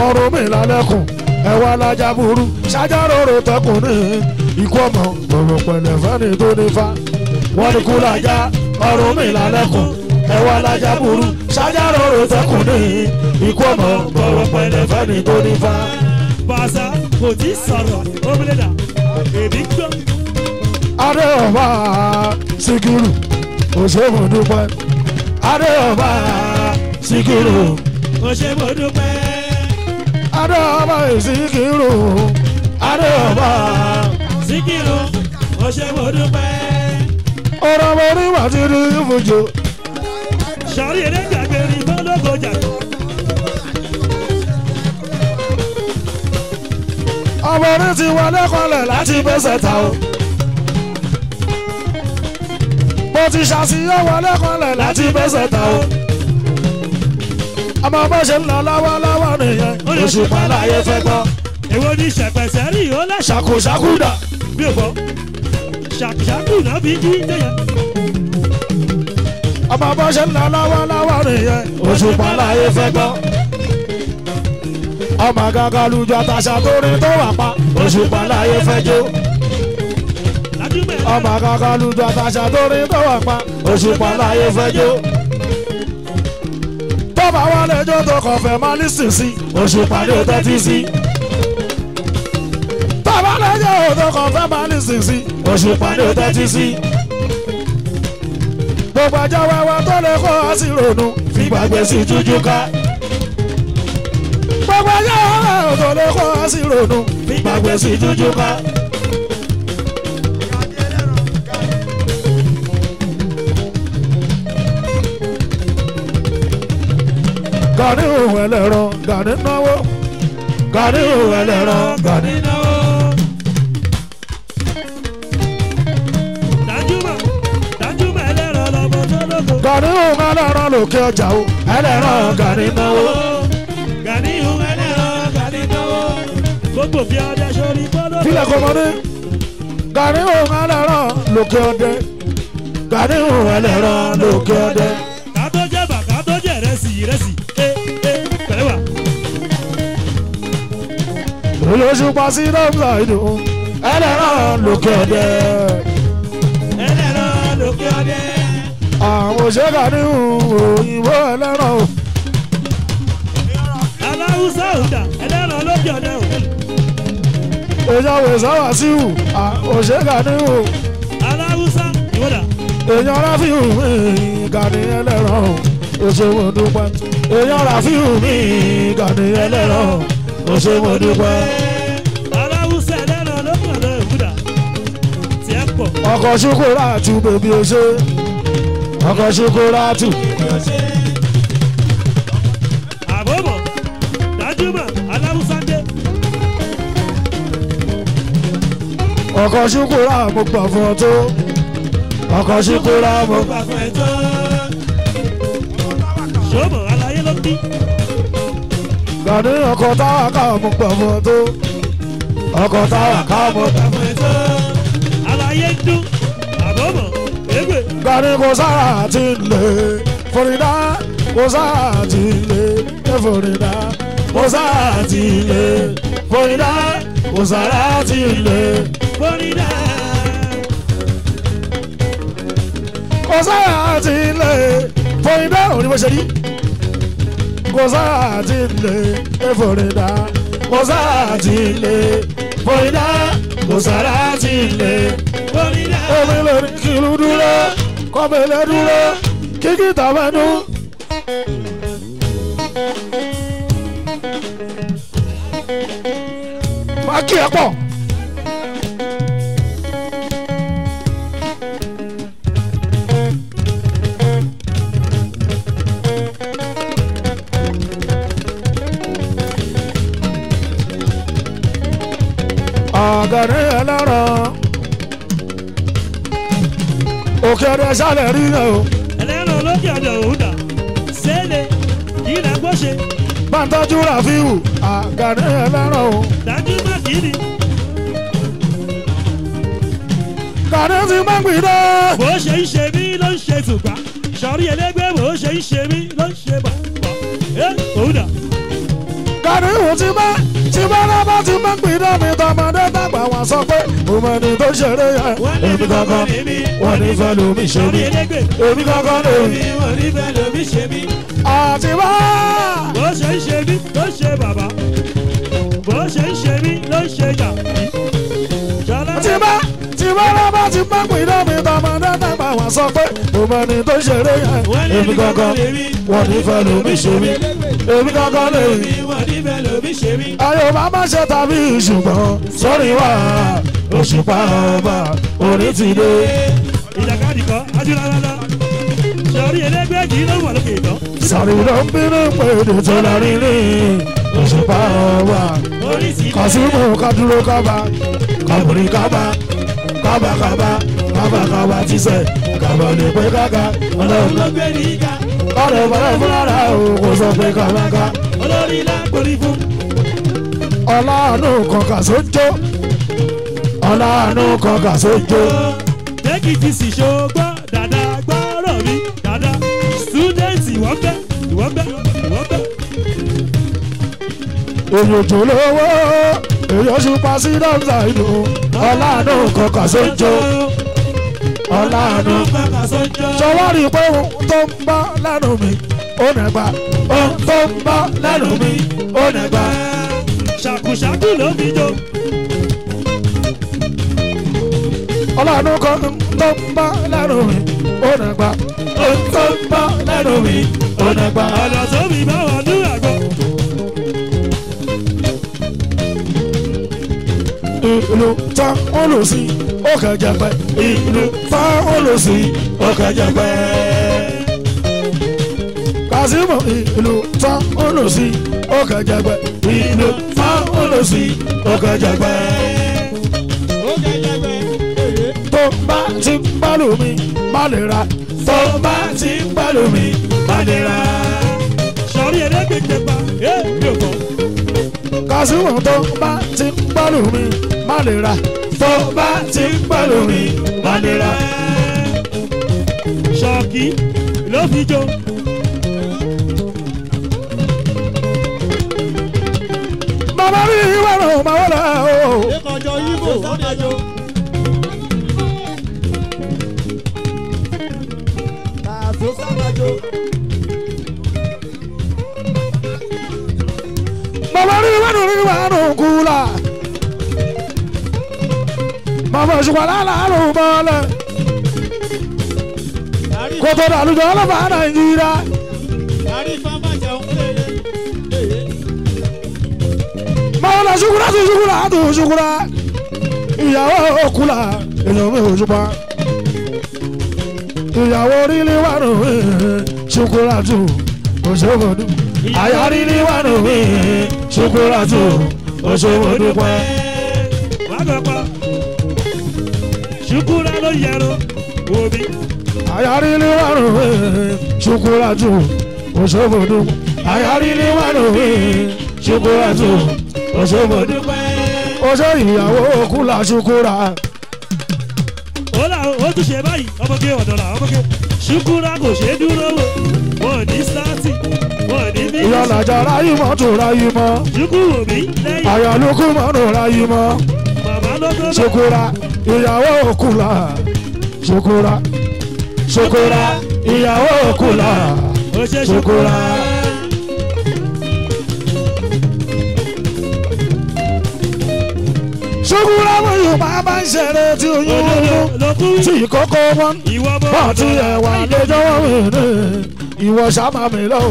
ọrùn mi lálẹ́kùn ẹ̀wọ́ alájà burú ṣájáròrò tọkùnrin ikú ọmọ gbọ̀ngàn pẹ̀lẹ́ fẹ́ni tó nífa wọ́n ní kú lájà ọrùn mi lálẹ́kùn ẹ̀wọ́ alájà burú ṣájáròrò tọkùnrin ikú ọmọ gbọ̀ngàn pẹ̀lẹ́ fẹ́ni tó nífa. bàṣà kò tí sọ̀rọ̀ omílẹ̀dà èmi gbọ́. adéọba Síkírù òṣèlú sikiru, adéọba Síkírù òṣèlú dúpẹ́. adéọba Síkírù adéọba Síkírù òṣèlú dúpẹ́. ọ̀rọ̀ mọ̀ ní wàá ti rí fújò. sọ̀rí ẹ̀dẹ́gbẹ̀. ọmọ ní ti wọlé kọlẹ̀ láti gbèsè ta o. mo ti ṣàṣìyàn wọlé kọlẹ̀ láti gbèsè ta o. ọmọ bó ṣe ń lọ lọ́wọ́lọ́wọ́ nìyẹn oṣù pàlàyé fẹ́ gbọ́. èwo ni ṣẹ̀pẹ̀sẹ̀ rí o lẹ́. ṣàkóṣàkúdà. bí o bọ ṣàkóṣàkúdà fi jí jẹyẹ. ọmọ bó ṣe ń lọ lọ́wọ́lọ́wọ́ nìyẹn oṣù pàlàyé fẹ́ gbọ́ ọmọ gángan lùjọ tàṣà tó rin tó wà pa òṣùpá láyé fẹjọ. ọmọ gángan lùjọ tàṣà tó rin tó wà pa òṣùpá láyé fẹjọ. tó bá wà lẹ́jọ́ tó kàn fẹ́ máa lísìn sí òṣùpá ní tẹ́tí sí. tó bá lẹ́jọ́ tó kàn fẹ́ máa lísìn sí òṣùpá ní tẹ́tí sí. gbogbo ajá wa tó lè kó ọ sí ronú fìgbàgbé sí jújú ká ayé òbòlè kọ́ sí ronú gbàgbé sí jújú ká. Gani òun ẹlẹ́ran Gani náwó Gani òun ẹlẹ́ran Gani náwó. Gani òun ẹlẹ́ran lòkè ọjà o ẹlẹ́ran Gani náwó. gòkè ọdẹ sórí bọ́lọ́. tílẹ̀ kò mọ ní Gani òun ẹlẹ́rọ lókè ọdẹ Gani òun ẹlẹ́rọ lókè ọdẹ. kátó jẹ́ bà kátó jẹ́ rẹ́sì rẹ́sì ẹ ẹ pẹ̀lẹ́ wà. olóṣù pàṣẹ ìdọ́gba ìdùn ẹlẹ́rọ lókè ọdẹ. ẹlẹ́rọ lókè ọdẹ. àwọn òṣèré Gani òyìnbó ẹlẹ́rọ. aláwùsá ọ̀dà ẹlẹ́rọ lókè ọdẹ o èèyàn wèsà wàsíù òṣèkàníwò. aláwùsá ìwọ́dà. èèyàn ráfíù mi gani ẹlẹ́ràn òṣèwọ̀n dúpẹ́. èèyàn ráfíù mi gani ẹlẹ́ràn òṣèwọ̀n dúpẹ́. aláwùsá ẹlẹ́ràn ló kàn lọ ìwúdà tí ẹ pọ̀. ọkọ̀ ṣukú ràtú bèbí ọṣẹ ọkọ̀ ṣukú ràtú bèbí ọṣẹ. ọkọ̀ ṣùkúrà mo gbà fún ọ tó ọkọ̀ mo gbà fún ẹ tó. ṣòbò ló bí. Gani ọkọ̀ táwa ká mo gbà fún ọ tó ọkọ̀ táwa ká mo gbà fún ẹ tó. dún àbọ̀mọ̀ ewé. Gani kò sára àti ilé fòrìdá kò sára àti ilé fòrìdá kò sára àti ilé fòrìdá kò sára àti ilé àbónídà. kò sáyà àti ilẹ̀ fòyìndà òní bó ṣe rí. kò sáyà àti ilẹ̀ fòyìndà kò sáyà àti ilẹ̀ fòyìndà kò sáyà àti ilẹ̀ fòyìndà. omi lè kìlú dúró kọ́mẹ́lẹ́ dúró kíkì tàbẹ́nu. máa kí ẹ ọ̀gẹ̀dẹ̀ ẹlẹ́rọ òkèrè sálẹ̀ rí náà o. ẹlẹ́rọ lókè ọjọ́ òwúdà sẹ́lẹ̀ ìlà gbọ́sẹ̀. pàtàkì ràfíù àgàdé ẹlẹ́rọ o. dájú má kì í ni. gàdé fi má gbìn dẹ́. bó ṣe ń ṣe mí ló ń ṣe tùgbà sọ̀rí ẹlẹ́gbẹ́ bó ṣe ń ṣe mí ló ń ṣe bàbà. ẹ òwúdà. gàdé ìwò ti bẹ́ẹ̀ tí bọ́lá bá ti máa ń pín náà mi tọmọdé tàgbà wọn sọ pé mo mọ ẹni tó ṣeré yẹn. èmi kankan wọn ní fẹ́ lómi ṣe mí èmi kankan mi wọn ní fẹ́ lómi ṣe mí. àti bá. bó ṣe ń ṣe mí ló ṣe bàbá bó ṣe ń ṣe mí ló ṣe yà. tí bá tí bọ́lá bá ti máa ń pín náà sọ pé mo mọ ẹni tó ṣeré yẹn èmi gangan wọ́n ní fẹ́ lómi ṣe mí èmi gangan lè rí ayò máa má ṣe tàbí ṣùgbọ́n sọ́rí wà òṣùpá ọba òní ti dé. ìjàkadì kan ajúlálálá sọ̀rí ẹlẹ́gbẹ́jì ló wà lókè ìtàn. sọ̀rí ló ń bínú pé èdè tó lárí òṣùpá ọba kọ̀sùmù kádúró kábà kọ̀bùrí kábà kábàkábà kábà kábà ti sẹ̀ kábà lè pé káka ọlọ́run ló gbé ní ká ọ̀rọ̀ ìbọ̀rọ̀ fúnra o kò sọ pé kábà ká olórí lágbórí fún. ọlọ́run kan kà sóńjó ọlọ́run kan kà sóńjó. lẹ́kìtì sì ṣògbọ́ dàda gbọ́rọ̀ mi dàda sítúdẹ̀ǹtì wọ́n bẹ́ ìwọ́n bẹ́ ìwọ́n bẹ́. èyí ò jò lówó èyí ò sì pa sí dọ́ńsà inú ọlọ́run kan kà sóńjó ọ̀làánú sọwọ́rì pé ohun tó ń bá lẹ́nu mi ó nàgbà ohun tó ń bá lẹ́nu mi ó nàgbà. ṣàkùṣàkù ló fi jó. ọlọ́run kan tó ń bá lẹ́nu mi ó nàgbà ohun tó ń bá lẹ́nu mi ó nàgbà. ọ̀nà tó mi bá wà ní àgbọ̀. ìlú tán ó lò sí i ọkàn jẹpẹ ìlú fáwọlọsí ọkàn jẹpẹ. kazimu ìlú fáwọlọsí ọkàn jẹpẹ ìlú fáwọlọsí ọkàn jẹpẹ. tó bá ti ń bá lómi má lè ra tó bá ti ń bá lómi má lè ra. sọ̀rí ẹ̀ẹ́dẹ́gbẹ̀gbẹ̀ pa èèyàn kan. kazimu tó bá ti ń bá má lè ra tó bá ti ń pẹ́ lórí mọ́nira. ṣọ́ọ̀kì ló fi jó. màmá mi ìwé ràn máa wọ́n lọ. ẹ̀kọ́jọ ibo ọ̀nàjọ. tààtò sábàjọ. màmá mi ìwé ràn máa wọ́n lọ mama ṣùgbọ́n aláàlú mọ́lẹ̀ kótó dàlújọ ọlọ́pàá nàìjíríà. mọ́lẹ̀ ṣùgbọ́n àti ṣùgbọ́n àti ṣùgbọ́n ìyàwó òkúlà ìyàwó òṣùpá ìyàwó orílẹ̀ wà nù ṣùkúràtù òṣèwọ̀dù. àyà orílẹ̀ wà nù ṣùkúràtù òṣèwọ̀dù pẹ́. wàá gbà pa ṣùkúra ló yẹrun omi. àyàrí ni wà ló wé ṣùkúra jù òṣòbodò. àyàrí ni wà ló wé ṣùkúra jù òṣòbodò. oṣó ìyàwó kú la ṣùkúra. ó là ó tún ṣe báyìí ọmọge ọ̀dọ̀ là ọmọge ṣùkúra kò ṣe dúró wò wọ́n ní sáàtì wọ́n ní mílíọ̀nù. ìyànàjà ráyé mọ́ tó ráyé mọ́. mi lẹ́yìn. àyàlókù mọ́ tó ráyé mọ́. bàbá ló tó lọ ìyàwó òkúla ṣokora ṣokora ìyàwó òkúla ṣokora. ṣokora wọn yóò máa bá ń ṣẹlẹ̀ tí oyún oyún tí ìkọ́kọ́ wọn bá ti ẹ̀wà lẹ́jọ́ wọn wẹ̀rẹ̀ ìwọ ṣàmà mi lọ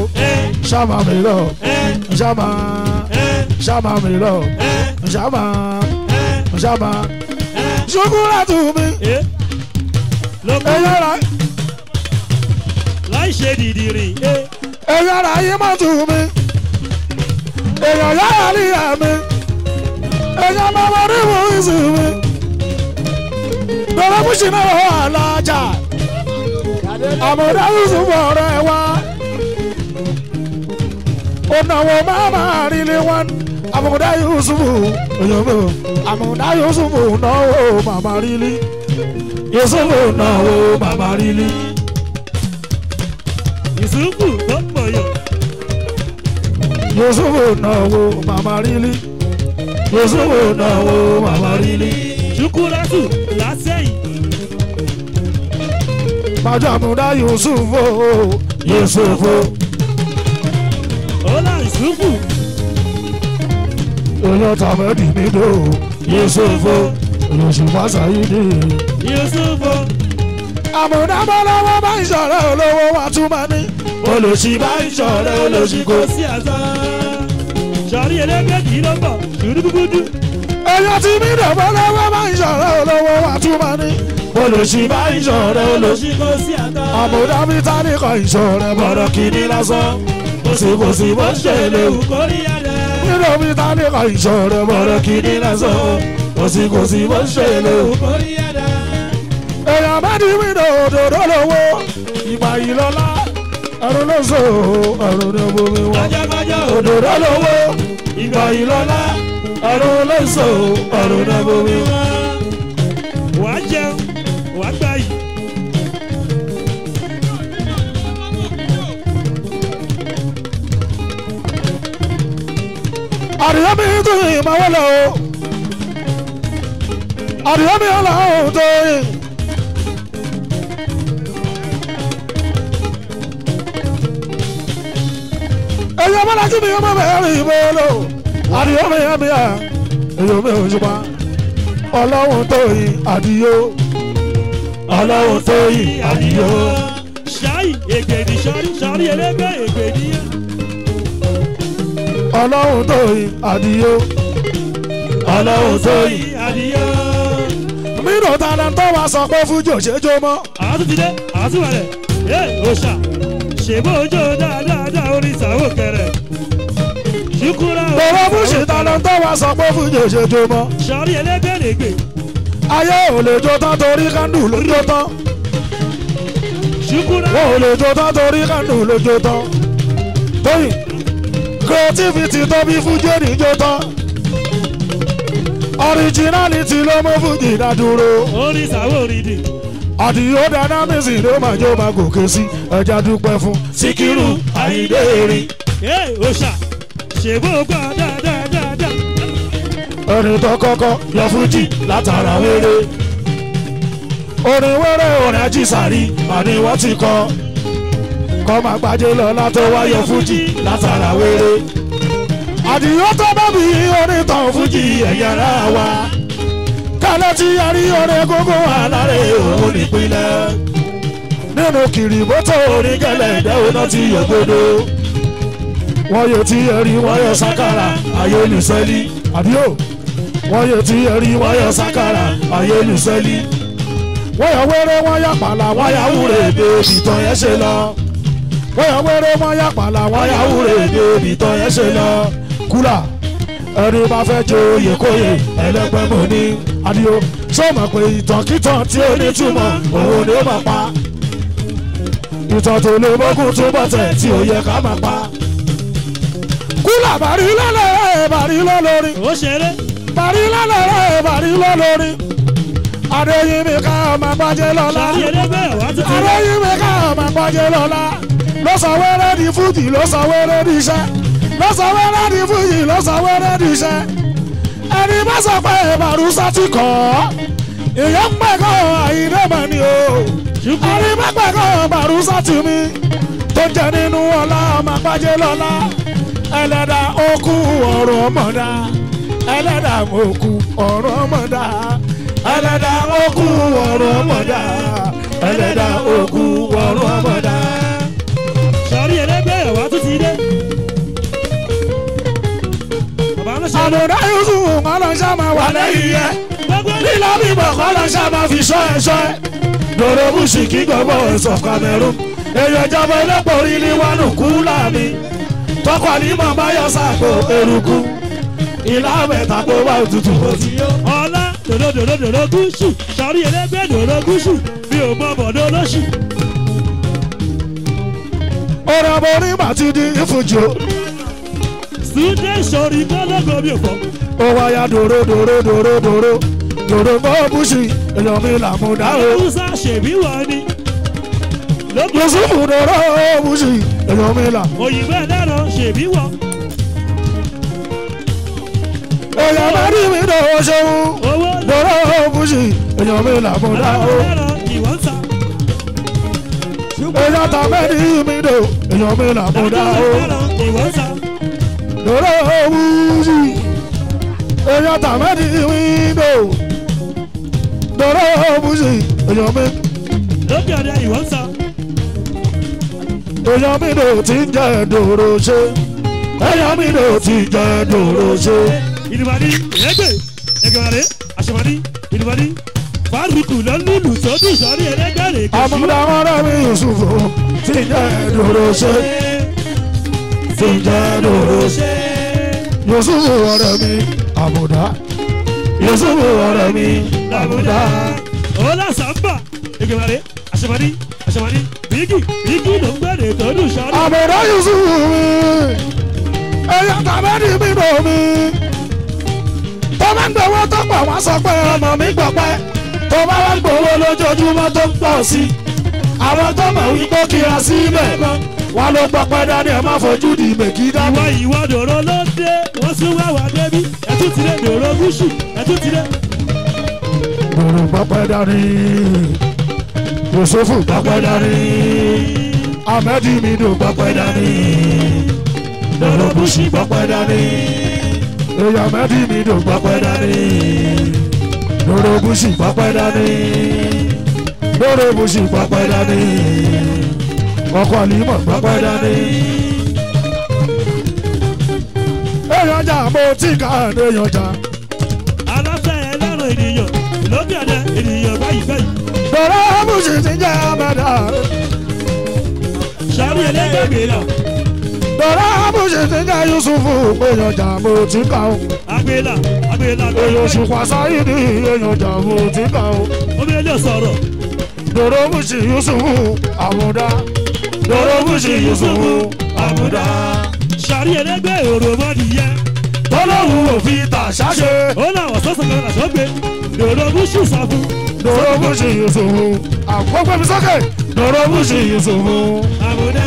ṣàmà mi lọ ṣàmà ṣàmà mi lọ ṣàmà ṣàmà. Eh, eh, ṣukura tù mí. Eh? ẹ yára. láì eh, eh, rìn. ẹ yára yín eh, tù mí. èèyàn eh, níyà mi. èèyàn máa wọ ní ìwòsàn mi. dọ̀rọ̀ mú ṣìnà wọ àlàjà. àmọ̀dá yusuf ọ̀rẹ́ wa. ọ̀nà wo máa máa rí lé wọn. àmọ̀dá yusuf òyìnbó àmúdá yusufu náwó màmá rílí yusufu náwó màmá rílí. yusufu gbọ́ngbọ̀yọ̀. yusufu náwó màmá rílí yusufu náwó màmá rílí. ṣùkúrẹ́sù lásẹ̀yìn. Màjọ àmúdá yusufu yusufu. ọlá yusufu. Oyo tàbí ìbídò Yusufu olùṣùpá Sàyídì Yusufu. àmúdábọ́lọ́wọ́ bá ń ṣọ̀rẹ́ olówó wa tún máa ní. olùṣì bá ń ṣọ̀rẹ́ olùṣì kò sí àṣà. sọ̀rí ẹlẹ́gbẹ̀jì ló bọ̀ ṣùdúgbùdú. ẹyọ tí mi dọ̀bọ́ lọ́wọ́ bá ń ṣọ̀rẹ́ olówó wa tún máa ní. olùṣì bá ń ṣọ̀rẹ́ olùṣì kò sí àṣà. àmúdábítánì kan ìṣọ̀rẹ́ bọ̀rọ̀ kìíní lásán. kòsìkòsì bó ṣe lè wù lọ bí ta ní kan ìṣòro mọ̀rọ̀ kìíní náà kò sí kò sí bó ṣe lè o. èèyàn bá di wíńdò òdòdó lówó ìgbà yìí lọ́lá ẹ̀rù ló sọ ẹ̀rù ní bomi wọn. òdòdó lówó ìgbà yìí lọ́lá ẹ̀rù ló sọ ẹ̀rù ní bomi wọn. wàá àríyámi tó yìn máa wọlé o àríyámi ọ̀là ọ̀hún tó yìn. èyí ọmọ lájú mi ọmọ mẹ́rin ìbọ̀lọ́ àríyámi ẹ̀mí à èyí ọmọ òṣùpá ọlọ́run tó yìn àdìyó ọlọ́run tó yìn àdìyó. ṣáì ègbèdì sọ́rí sọ́rí elégbè ègbèdì yẹn ọlọ́run tóyìn àdìyó. ọlọ́run tóyìn àdìyó. mírò tala tó wá sọ pé fújò ṣèjọ mọ́. àtúntìdé àtúwẹ̀rẹ̀ ẹ òòṣà ṣèbó ojú dáadáa orí ìsàwọ̀ kẹrẹ. ṣùkúrà òòṣà bọ̀wọ́ fún ṣètàlọ́ tó wá sọ pé fújò ṣèjọ mọ́. sọrí ẹlẹ́gbẹ̀rẹ̀ gbè. ayé ò lè jó tán torí kándù ló jó tán. ṣùkúrà ò tán torí kándù ló jó tán. tóyìn creativity tó bí fújì níjó jota, originality ló mú fújì dádúró. orin sàwọ́ orin dè. àdìyó dynamics ló máa jó máa gòkè sí ẹja dúpẹ́ fún. Síkírù Àyìndé rí. ẹ ò ṣà ṣègbó gbà dáadáa. ẹni tó kọ́kọ́ yọ fújì látara wéré orin wẹ́rẹ́ orin ajísàrí àní wọ́n ti kọ́ tó máa gbájé lọ́la tó wáyọ̀ fújì látara wéré. àdìyó tó bá bí onítàn fújì ẹ̀yára wa kálẹ̀ tí a rí ọ̀rẹ́ gógó alárè òun nípínlẹ̀. nínú kìrìbó tó orin gẹ́lẹ́ ìjẹ́ oná ti yọ gbódò. wọ́n yóò ti ẹ̀rí wọ́n yọ sákàrà ayé olùsẹ́lí àdìyó wọ́n yóò ti ẹ̀rí wọ́n sákàrà ayé olùsẹ́lí wọ́n wẹ́rẹ́ wọ́n pàlà wọ́n wúre bèbí tán yẹn ṣe lọ wọ́n yà wẹ́rẹ́ wọ́n yà pàlà wọ́n yà wúre débi tọ́ yẹn ṣe lọ. kúlà ẹni bá fẹ́ jẹ oyè kóyè ẹlẹ́gbẹ́ mọ̀ ní adìyó sọ́mọ̀ pé ìtànkítàn tí ó ní túmọ̀ òun ni ó máa pa ìtàn tó lè mọ́kùn tó bọ̀tẹ̀ tí ó yẹ ká máa pa. kúlà bàrí lọ́lọ́ bàrí lọ́lọ́rin. ó ṣeré. bàrí lọ́lọ́ bàrí lọ́lọ́rin. adéyìnbí ká máa bàjẹ́ lọ́la. sàrí elégbé wàá tuntun ló sọ di fújì ló sọ di iṣẹ́ ló sọ di fújì ló sọ wẹ́rẹ́ di iṣẹ́ ẹni bá sọ pé ìbàrúsá ti kọ́ ìyá pẹ̀kọ́ àyíndẹ́mọ̀ ni o ẹni bá pẹ̀kọ́ ìbàrúsá ti mi tó jẹ nínú ọlá ọmọ àpájẹ lọ́la ẹlẹ́dà okú ọ̀rọ̀ ọmọdá ẹlẹ́dà okú ọ̀rọ̀ ọmọdá ẹlẹ́dà okú ọ̀rọ̀ ọmọdá ẹlẹ́dà okú. àbùdá yusuf kọ́lọ́ṣà máa wà lẹ́yìn yẹ lílọ́ bíbọ̀ kọ́lọ́ṣà máa fi sọ ẹ̀ sọ ẹ̀ lọ́rọ̀ bùsì kí gbọ́bọ̀ ẹ̀sọ̀ Cameroon èèyàn ìjọba ẹlẹ́pọ̀ orí ní wánú kú láàmì tọkọ ní màmá yọ sàkó eruku ìlà mẹ́ta kó wá òtútù òtí. ọlá dòdòdòdòdò gúúsù sọrí ẹlẹgbẹ dòdò gúúsù mi ò mọ bọdọ lọsù. ọ̀rọ̀ borí màtí di ìfúnjò. Túndé sọ̀rí mọ́lọ́gọ́ mi ò fọ́. ó wáyà dòró dòró dòró dòró dòró mọ́ bùsì èèyàn mi là mú dá o. Musa ṣèbí wọ ni. Yusufu dòró bùsì èèyàn mi là. òyìnbó ẹlẹ́rọ ṣèbí wọ. èèyàn bá rí mi dòró ṣeun dòró bùsì èèyàn mi là mú dá o. èèyàn tàbí mi dò èèyàn mi là mú dá o lóró wúzì èèyàn tàmẹ́dì wíńdò lóró wúzì èèyàn mi. lókè ọ̀dẹ ìwọ ń sọ. èèyàn mi ló ti ń jẹ dòrò ṣe èèyàn mi ló ti ń jẹ dòrò ṣe. ìdìbàdí ìrẹ́gbẹ̀ ẹ̀gẹ̀wàlẹ̀ àṣẹwàdí ìdìbàdí fárúkù ló ní lùsọ́dún sọ́rí ẹ̀rẹ́gbẹ̀rẹ̀ kẹṣú. àmọ́ mi yóò sùn fún ti ń jẹ dòrò ṣe tí ń jẹ́ lóore. Yusufu ọ̀rẹ́ mi àbùdá. Yusufu ọ̀rẹ́ mi àbùdá. Ọlá sábà ìgbìmọ̀rẹ́ àṣemọ́rí àṣemọ́rí bíkì bíkì ló ń gbẹ̀rẹ̀ tó dùn sọ́ọ́rọ́. Àbùdá Yusufu mi, ẹ̀yà tàbẹ́rì mi nà mi. Tọ́lá ń dọwọ́ tọ́pọ̀ wá sọ pé ọmọ mi gbọ̀pẹ́. Tó bá wá ń gbowó lójoojúmọ́ tó ń pọ̀ sí. Àwọn tó mọ̀ wípé kíra sí ibẹ̀ mọ́ wà ló gbọ́ pẹ́ dání ẹ má fojú di mèkì dání. ìwọ ìwọ dòró ló dé wọ́n sún wá wà débi ẹtú ti dé dòró gúúsù ẹtú ti dé. dòrò gbọ́ pẹ́ dání Yusufu gbọ́ pẹ́ dání Ahmedi mi dò gbọ́ pẹ́ dání dòrò gúúsù gbọ́ pẹ́ dání èyàn Ahmedi mi dò gbọ́ pẹ́ dání dòrò gúúsù gbọ́ pẹ́ dání dòrò gúúsù gbọ́ pẹ́ dání ọkọ àlìmọ̀ pápá dani. èèyàn jà mo ti ká èèyàn jà. aláṣẹ ẹlẹ́rìn ènìyàn lóbi ọ̀dẹ ènìyàn báyìí báyìí. bọ̀rọ̀ amúṣe ti jẹ́ abẹ́dà. sẹ́mi ẹlẹ́gbẹ̀ẹ́ mi lọ. bọ̀rọ̀ amúṣe ti jẹ́ Yusufu èèyàn jà mo ti ká o. agbèlà agbèlà agbèlà. èèyàn ṣùpá sáyidì èèyàn jà mo ti ká o. omi ẹlẹ́ sọ̀rọ̀. bọ̀rọ̀ amúṣe Yusufu àmúdá tolóhùn Yusufu àbúdá sàrí ẹlẹgbẹ òròmọdìyẹ tolóhùn òfin tàṣàṣe ó làwọn sọsọ kan làṣọ gbé tolóhùn ṣùṣàfù tolóhùn Yusufu àkókò mi sókè tolóhùn Yusufu àbúdá.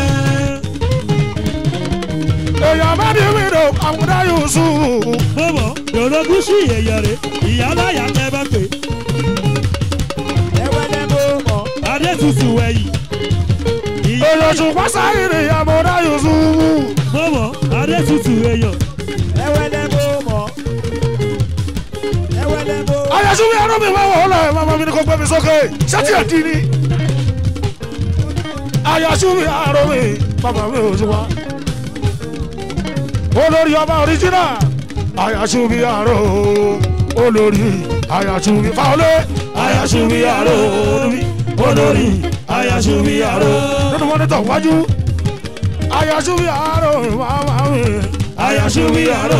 èèyàn bá ní wíìdò àbúdá Yusufu. ó bọ̀ tolóhùn sí èèyàn rẹ̀ ìyálàyà tẹ́ bá pè. ẹwẹ́ lẹ́nu mọ́. adé tutù wẹ̀yìn olóṣùpá sáyìnrì àmọ́dá yusufu. mọ̀mọ́ adétutù èèyàn. ẹwẹ́lẹ́ mo mọ̀ ẹwẹ́lẹ́ mo. ayọ̀sùnmí ẹ̀rọ mi wá wàhálà ẹ̀ máa mi ní kó gbé mi sókè ṣẹ́tì ẹ̀ dín ní. ayọ̀sùnmí ẹ̀rọ mi bàbá mi ò ṣùpá. olórí ọba original ayọ̀sùnmí ẹ̀rọ olórí ayọ̀sùnmí fáwọlé ayọ̀sùnmí ẹ̀rọ olórí ayọ̀sùnmí ẹ̀rọ nínú mọ́nítọ̀ wájú àyàṣú bí àárò wàwáwé àyàṣú bí àárò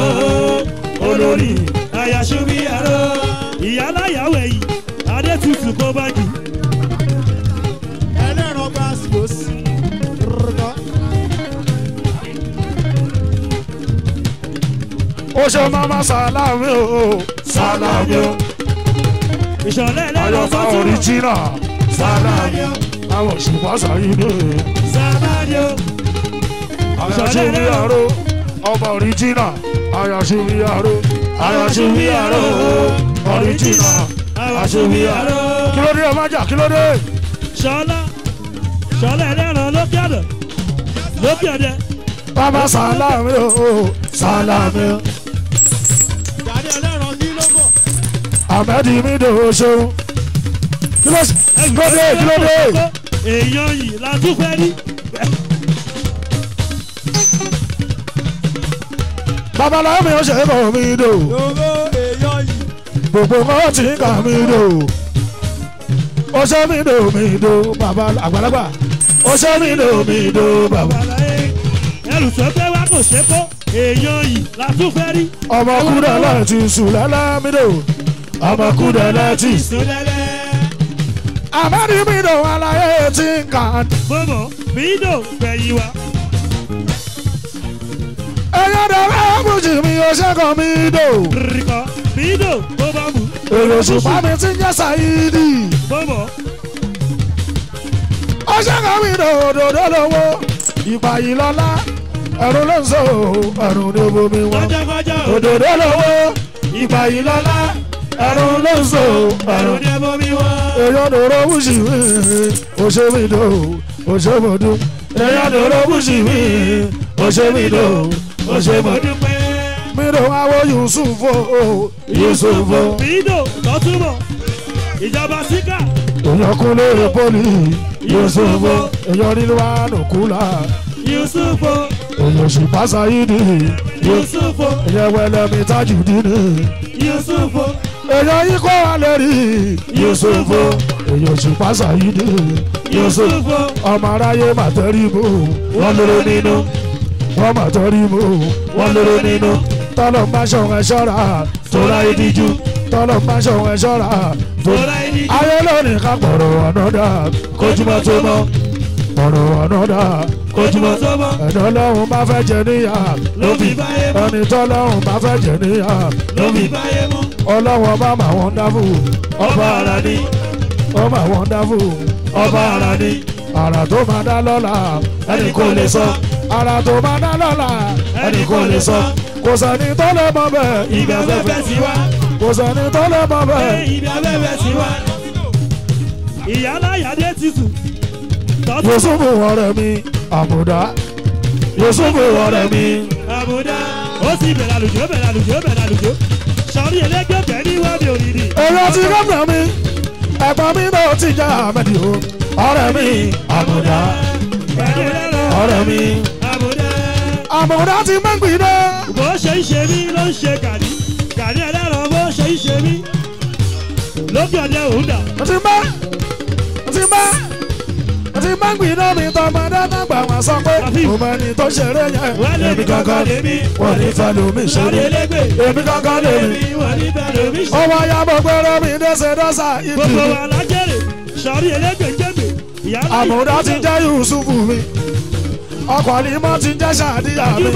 olórí àyàṣú bí àárò ìyáláyàwó ẹ̀yìn adétutù kó bá jù. ẹlẹ́rọ gba sùpòsì rúdọ. ó mama sàlámì o sàlámì o ìṣọ̀lẹ̀ lẹ́nu sọ́tún. ayọ̀bá oríjìnà sàlámì o àwọn òṣùpá ṣàyídé. sàmáàdì o. àyàṣubíyàró ọba ọ̀ríjìnà àyàṣubíyàró àyàṣubíyàró ọ̀ríjìnà àyàṣubíyàró. kí ló dé ọmọ ajá kí ló dé. sọlá sọlá ẹlẹ́ran lókè ọ̀dọ̀ lókè ọ̀dẹ. bàbá sàlámì o sàlámì o. jàdé ẹlẹ́ran ní ló èèyàn yìí la tún fẹ́ rí. babaláwo mi ò ṣe é bọ̀ mí dò. owó èèyàn yìí. gbogbo wọn ti ń kà mí dò. ó ṣe mí dò mí dò bàbá àgbàlagbà. ó ṣe mí dò mí dò bàbá. ẹrù tó kò ṣe kó èèyàn yìí la tún fẹ́ rí. ọmọkúndà láti sùn lálá mi dò. ọmọkúndà láti sùn lálá àbárí bídò aláyé ti ń kàn. bọ́bọ̀ bídò gbẹ̀yìn wa. ẹyẹ dẹrẹ ẹbùjì mi ò ṣẹ́gun mi dò. rìkọ̀ bídò tó bá mú. èrò ṣùgbọ́n mi ti ń jẹ́ Saidi. bọ́bọ̀. ó ṣẹ́gun mi do òdòdó lówó ìgbà yìí lọ́lá ẹ̀rù ló ń sọ ẹ̀rù ní bomi wọn òdòdó lówó ìgbà yìí lọ́lá àrùn ló ń sọ àrùn ní ẹbọ mi wá. èèyàn dòrò wùsì wí òṣèwìdò òṣèmọdú. èèyàn dòrò wùsì wí òṣèwìdò òṣèmọdú pé. mídò awo Yusuf o Yusuf o. mídò lọ́túnbọ̀ ìjọba síkà. ìyọkùn lóore pọ́lì Yusuf o. èèyàn nínú wa lòkúlà. Yusuf o òyòsì pásá yìí ni yusufo ìyẹwẹlẹ mi tájù dín ní yusufo èèyàn yìí kọ́ wa lórí Yusufu èèyàn Òṣùpá Sàyídì Yusufu ọmọ aráyé màtẹ́rìmù wọ́n lóró nínú wọ́n màtẹ́rìmù wọ́n lóró nínú tọ́lọ̀ bá ṣọ̀wọ́n ṣọ́ra tóra ìdíjú tọ́lọ̀ bá ṣọ̀wọ́n ṣọ́ra tóra ìdíjú ayé lónìí ká pọ̀rọ̀ ọ̀nà dà kójúmọ́ tó mọ́ ọ̀rọ̀ ọ̀nọ́dà kojúmọ́ sọ́mọ́ ẹni ọlọ́run bá fẹ́ jẹ níyà ló fi báyé mú ẹni tọ́lọ́run bá fẹ́ jẹ níyà ló fi báyé mú ọlọ́run ọba mà wonderful ọba ara ni ọba wonderful ọba ara ni ara tó máa dá lọ́la ẹni kò lè sọ ara tó máa dá lọ́la ẹni kò lè sọ kò sẹ́ni tó lè mọ̀ bẹ́ẹ̀ ìgbà fẹ́fẹ́ sí wa kò sẹ́ni tó lè mọ̀ bẹ́ẹ̀ ìgbà fẹ́fẹ́ sí wa ìyá láyàdé ti sùn. Yusufu ọ̀rẹ́ mi àbùdá. Yusufu ọ̀rẹ́ mi àbùdá. ó sì bẹ̀rẹ̀ àlùjọ bẹ̀rẹ̀ àlùjọ bẹ̀rẹ̀ àlùjọ. sọ̀rí ẹlẹ́gbẹ́ bẹ̀ ní wábi òrìrì. èrò ti gómìnà mi ẹ̀gbọ́n mi náà ti já àmẹ́dì o. ọ̀rẹ́ mi àbùdá. ọ̀rẹ́ mi àbùdá. àbùdá ti mẹ́gbìn náà. bó ṣe ń ṣe mí ló ń ṣe gàdí gàdí ẹlẹ́rọ bó ṣe ń ṣe mí lókè ọ̀dẹ òun dà ti máa ń gbìn náà ní tọmọdé náà gbà wọ́n sọ pé mo mọ ẹni tó ṣeré yẹn èmi kankan lèmi wọ́n ní fẹ́ lómi ṣeré èmi kankan lèmi ọmọ ya mo gbẹ́rẹ́ mi dẹ́sẹ̀ dọ́sà ìdìbò àmúdá ti jẹ́ Yusufu mi ọkọ̀ ni mo ti jẹ́ ṣàdíyà mi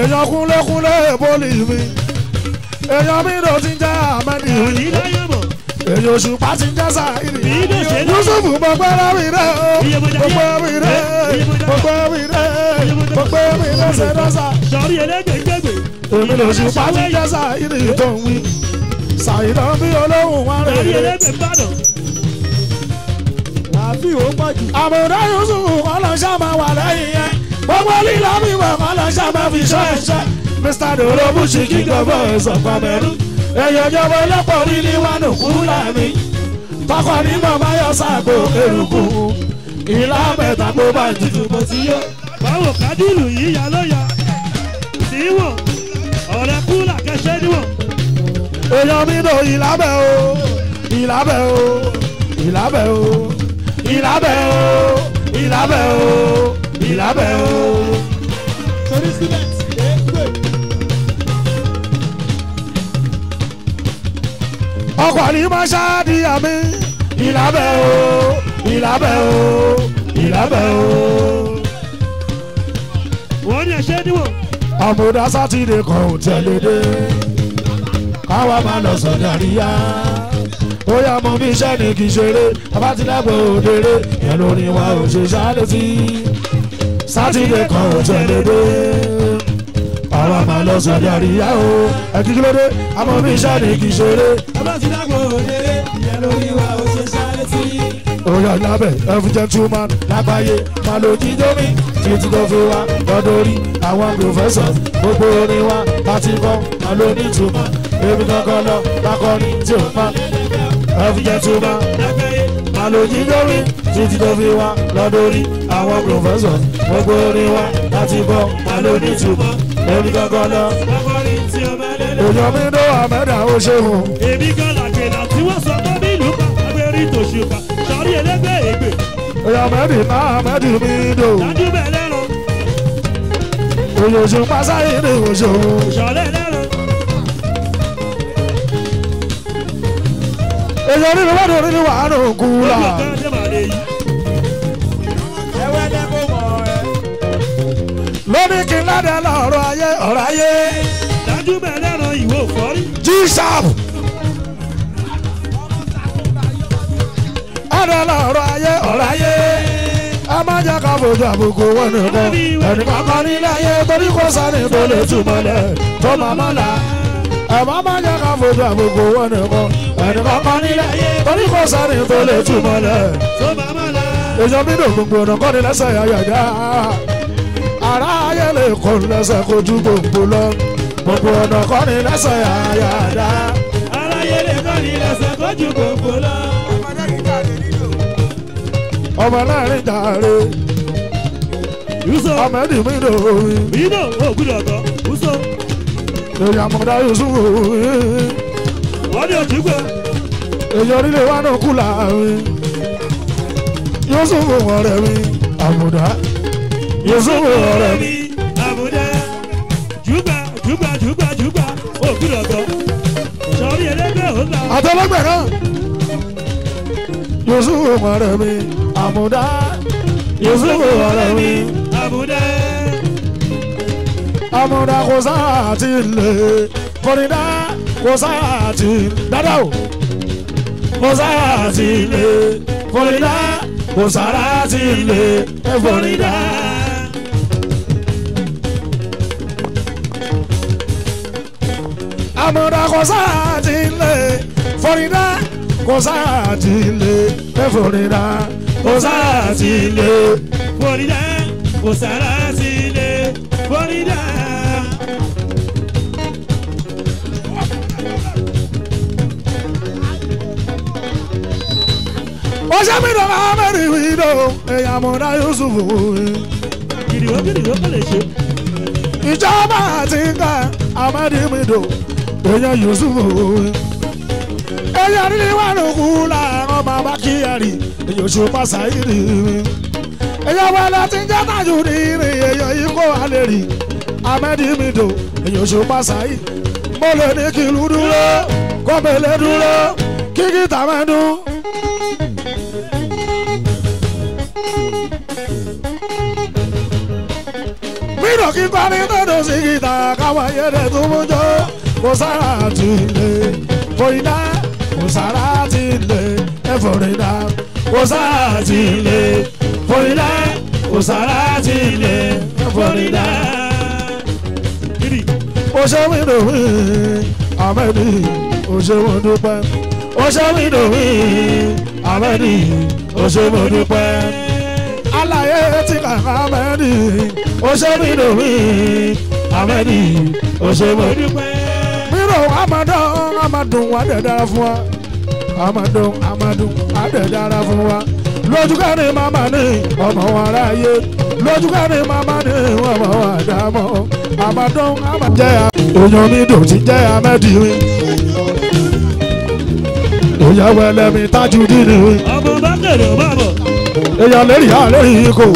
èèyàn kúnlé kúnlé èbólì mi èèyàn mi ló ti jẹ́ àmẹ́ni mi èyí oṣù pàtí ń jásà ìrì Yusuf gbogbo ara mi rẹ o gbogbo mi rẹ gbogbo mi rẹ gbogbo mi rẹ ṣe dọ́sà. sọrí elégbègbègbè. èmi lòṣù pàtí ń jásà ìrì tó ń wí ṣàìdá bí olóhùn wa rẹ̀ rẹ̀. àbí ò pàjù. àmọ̀dá Yusuf ọlọ́ṣà máa wà lẹ́yìn yẹn gbogbo lílọ́ mi wọ̀ ọlọ́ṣà máa fi ṣọ́ ẹ̀ṣẹ́ Mr. dolobushi kí gbogbo ẹ̀sọ̀ pàmẹ́rù èyàn jọba ẹlẹ́pọ̀ rí ní wánú fúlàní tọkọ ní bàbá yọ sáàgbó eruku ìlà mẹ́ta gbó bá tutù bó ti yó. báwo kádìlù yìí ya ló ya sí wò ọ̀rẹ́ kúlà kẹsẹ́ níwò. èèyàn mi lò ìlàbẹ̀ o ìlàbẹ̀ o ìlàbẹ̀ o ìlàbẹ̀ o ìlàbẹ̀ o ìlàbẹ̀ o. torí sílẹ̀. ọkọ̀ ní máa ṣáàdì àmì ìlàbẹ̀ o ìlàbẹ̀ o ìlàbẹ̀ o. wọ́n ní ẹ̀ṣẹ́ níwò. àmúdá sátidé kan ò tẹ̀lé dé káwa máa lọ sọ̀dọ̀ àríyá ó yá mọ bí iṣẹ́ ní kì í ṣeré abátìlẹ́gbọ̀n òdèrè yẹn lórí wa ò ṣe ṣáàdé sí sátidé kan ò tẹ̀lé dé àwa máa lọ sọ jáde yá o ẹkí kí ló dé àmọ́ mi sáré kì í ṣeré. ọlọ́run ti dàgbò òde ìyẹn lórí wa ó ṣe sáré sí. Oya labẹ every gentleman lágbàáyé máa lo jíjọ́mi títí tó fi wá lọ́dọ̀ àwọn professors gbogbo orin wa láti kọ́ máa lo nítumọ̀ èmi kankan lọ lákọrin tí ò pa every gentleman lágbàáyé máa lo jíjọ́mi títí tó fi wá lọ́dọ̀ àwọn professors gbogbo orin wa láti kọ́ máa lo nítumọ̀ èmi gangan lọ. èèyàn mi ló àmẹ́dà ó ṣeun. èmi gan làgbèlà tí wọ́n sọ tó bí ìlú pa agbérí tòṣùpá sọrí ẹlẹ́gbẹ́ ègbè. èèyàn mẹ́rin máa àmẹ́dì mi dò. dájú bẹ́ẹ̀ lẹ́rọ. òyòṣù pásáyé ni òṣòro. ìṣọ̀lẹ̀ lẹ́rọ. èèyàn nínú wọ́n ní orí ni wàá nù kú là. lórí kí n ládàá lọ ọ̀rọ̀ ayé ọ̀rọ̀ ayé. dájú bẹ̀rẹ̀ ran ìwé òfòrí. jísàp. ládàá lọ ọ̀rọ̀ ayé ọ̀rọ̀ ayé. ẹ má jẹ́ ká fojú àbùkù wọn nìkan ẹnì kankan nílé ayé torí kò sani tó lè túmọ̀ lẹ̀ tó màmá là. ẹ má má jẹ́ ká fojú àbùkù wọn nìkan ẹnì kankan nílé ayé torí kò sani tó lè túmọ̀ lẹ̀ tó màmá là. èèyàn bí dògbòǹgbò ọ̀nà kọ́ni lẹ́sẹ̀ yáyà dáa èkó lọ́sẹ̀ kojú gbòǹgbò lọ gbogbo ọ̀nà kọ́ ni lẹ́sẹ̀ àyàdá. aláyé lè kọ́ ni lẹ́sẹ̀ kojú gbòǹgbò lọ. ọmọ láàrin dàre ọmọ ẹni mi lò rí. yìí náà ò gbúdọ̀ tọ́ Yusuf. lórí àmọ̀dá Yusuf rí. wọ́n ní òtí gbé. èyí orílẹ̀ wa náà kú láàrin. Yusuf ọ̀rẹ́ mi àmọ̀dá Yusuf ọ̀rẹ́ mi jùgbà jùgbà jùgbà òkúrò ọ̀gbọ́ sọ̀rí ẹlẹ́gbẹ́ ọ̀gbà. àtọ́lọ́gbẹ̀ náà yóò ọ̀rẹ́ mi àmúdá yóò ọ̀rẹ́ mi àmúdá. àmúdá kò sáà ti lè kọ́nidá kò sáà dáadáa o kò sáà lè kọ́nidá kò sáà lè kọ́nidá. àmọ̀dá kò sáà ti lè fọ̀rìdá kò sáà ti lè fẹ́ fọ̀rìdá kò sáà ti lè fọ̀rìdá kò sáà ti lè fọ̀rìdá. ó ṣe mí lọ́wọ́ amẹ́rin ìwìdó ẹ̀yà àmọ̀dá Yusuf. kìrìwó kìrìwó kò lè ṣe. ìjọba àti nǹkan amẹ́rin ìwìdó èèyàn Yusuf èèyàn ní wàlúùkù làárọ̀ bàbá Kyari èèyàn ṣùpá Saidi èèyàn wẹlẹ ti ń jẹ́ tájú ní ìrìn èèyàn ikọ̀ àlèrè Ahmed Mido èèyàn ṣùpá Saidi mo lè ní kí ìlú dúró kọ́bẹ̀lẹ̀ dúró kí gìtà mẹ́nu. Mírọ̀ ní tọ́jú sí gìtà káwọn ayẹ́dẹ̀ tó mú jọ kò sára ti lè kòrìdá kò sára ti lè ẹfọrìdá kò sára ti lè kòrìdá kò sára ti lè ẹfọrìdá. o ṣe mi dùn mí àmẹ́ni o ṣe mo dúpẹ́ alaye ti ka amẹni o ṣe mi domi amẹni o ṣe ọ̀rọ̀ amadán amadun wà dẹ̀ dára fún wa amadun amadun wà dẹ̀ dára fún wa lójúká ni màmá ni ọmọ wa ráyé lójúká ni màmá ni ọmọ wa dàmọ́ amadun amadun jẹ́ oyan mi dùn ti jẹ́ amẹ́dìrín òyàwó ẹlẹ́mi tájú dínì. ọmọ bá kèrè bàbọ̀. èèyàn lérí àlérí ikọ̀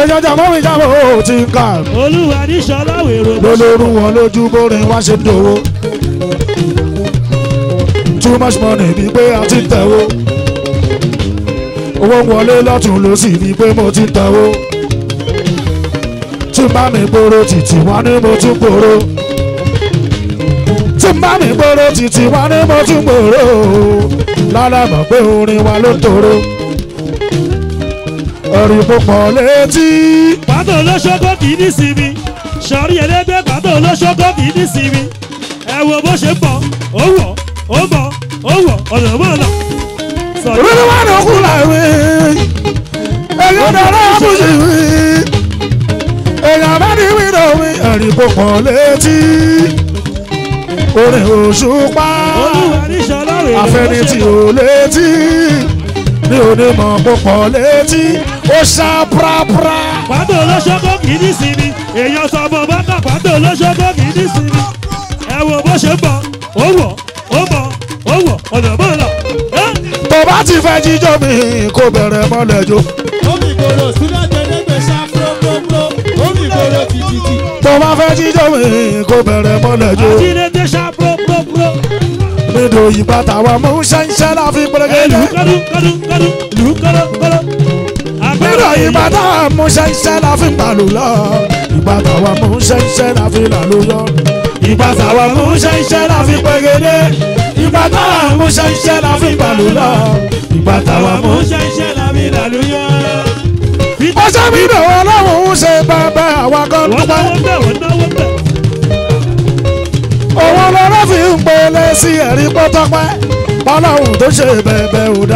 èèyàn jàmọ́ mi jàmọ́ ò ti ń kà. olúwa ní sọlá wèrò. lólórú wọn lójú bórin wá ṣe dòwó. too much money ni pé a ti ń tẹ̀wó. owó wọlé lọ́tún ló sì ní pé mo ti ń tẹ̀wó. tí bá mi gbòòrò títì wá ní mo tún gbòòrò. tí bá mi gbòòrò títì wá ní mo tún gbòòrò. lálẹ́ mọ̀ pé orin wa ló tòrò orí púpọ̀ létí. pàtó olóṣogbo kì í ní sinmi sọrí ẹlẹgbẹ́ pàtó olóṣogbo kì í ní sinmi ẹ wo bó ṣe pọ̀ ó wọ̀ ó bọ̀ ó wọ̀ ọ̀nà mọ́ ọ̀nà. ìrírí wà ní òkú làwé èyí dára àbújì wí èyàn bá ní wí ló wí ẹ̀rí púpọ̀ létí. orin òṣùpá afẹ́ni tí ò létí ní onímọ̀ púpọ̀ létí ó sá prapra. pàtó olóṣogbo kì í ní sinmi èèyàn sọ ọmọ bọ́tà pàtó olóṣogbo kì í ní sinmi ẹ wo bó ṣe bọ̀ ó wọ̀ ó bọ̀ ó wọ̀ ọ̀nà bọ̀ lọ. tó bá ti fẹ́ jíjọ́ mi kò bẹ̀rẹ̀ mọ́lẹ́jọ́. omi koro sílẹ̀ tẹ́lẹ̀gbẹ̀ ṣá fúrófúrófúró omi koro tìtìtì. tó bá fẹ́ jíjọ́ mi kò bẹ̀rẹ̀ mọ́lẹ́jọ́. àti ilé tẹ́ ṣá fúrófúrófúró nítorí bàtà wa mú ṣẹ́ńṣẹ́ láfi pẹ̀lẹ́gẹ́lẹ́. ẹ lù kọ́dún kọ́dún kọ́dún lù kọ́dún kọ́dún bírò ìgbà tá a la fi gbà lò lọ ìgbà táwa mú ṣẹ́ṣẹ́ la fi là ló yọ ìgbà táwa mú ṣẹ́ṣẹ́ la fi pẹ́gẹ́dẹ́ ìgbà táwa mú ṣẹ́ṣẹ́ la fi gbà lò lọ ìgbà táwa mú ṣẹ́ṣẹ́ la fi là ló yọ. ìbáṣẹ́ mi bẹ̀ wọ́n láwọn ń ṣe bàbá àwa kan dúpẹ́. owó lọ́rọ́ fi ń pele sí ẹ̀rí pọ́tọ́pẹ́ ọlọ́run tó ṣe bẹ̀bẹ̀ ò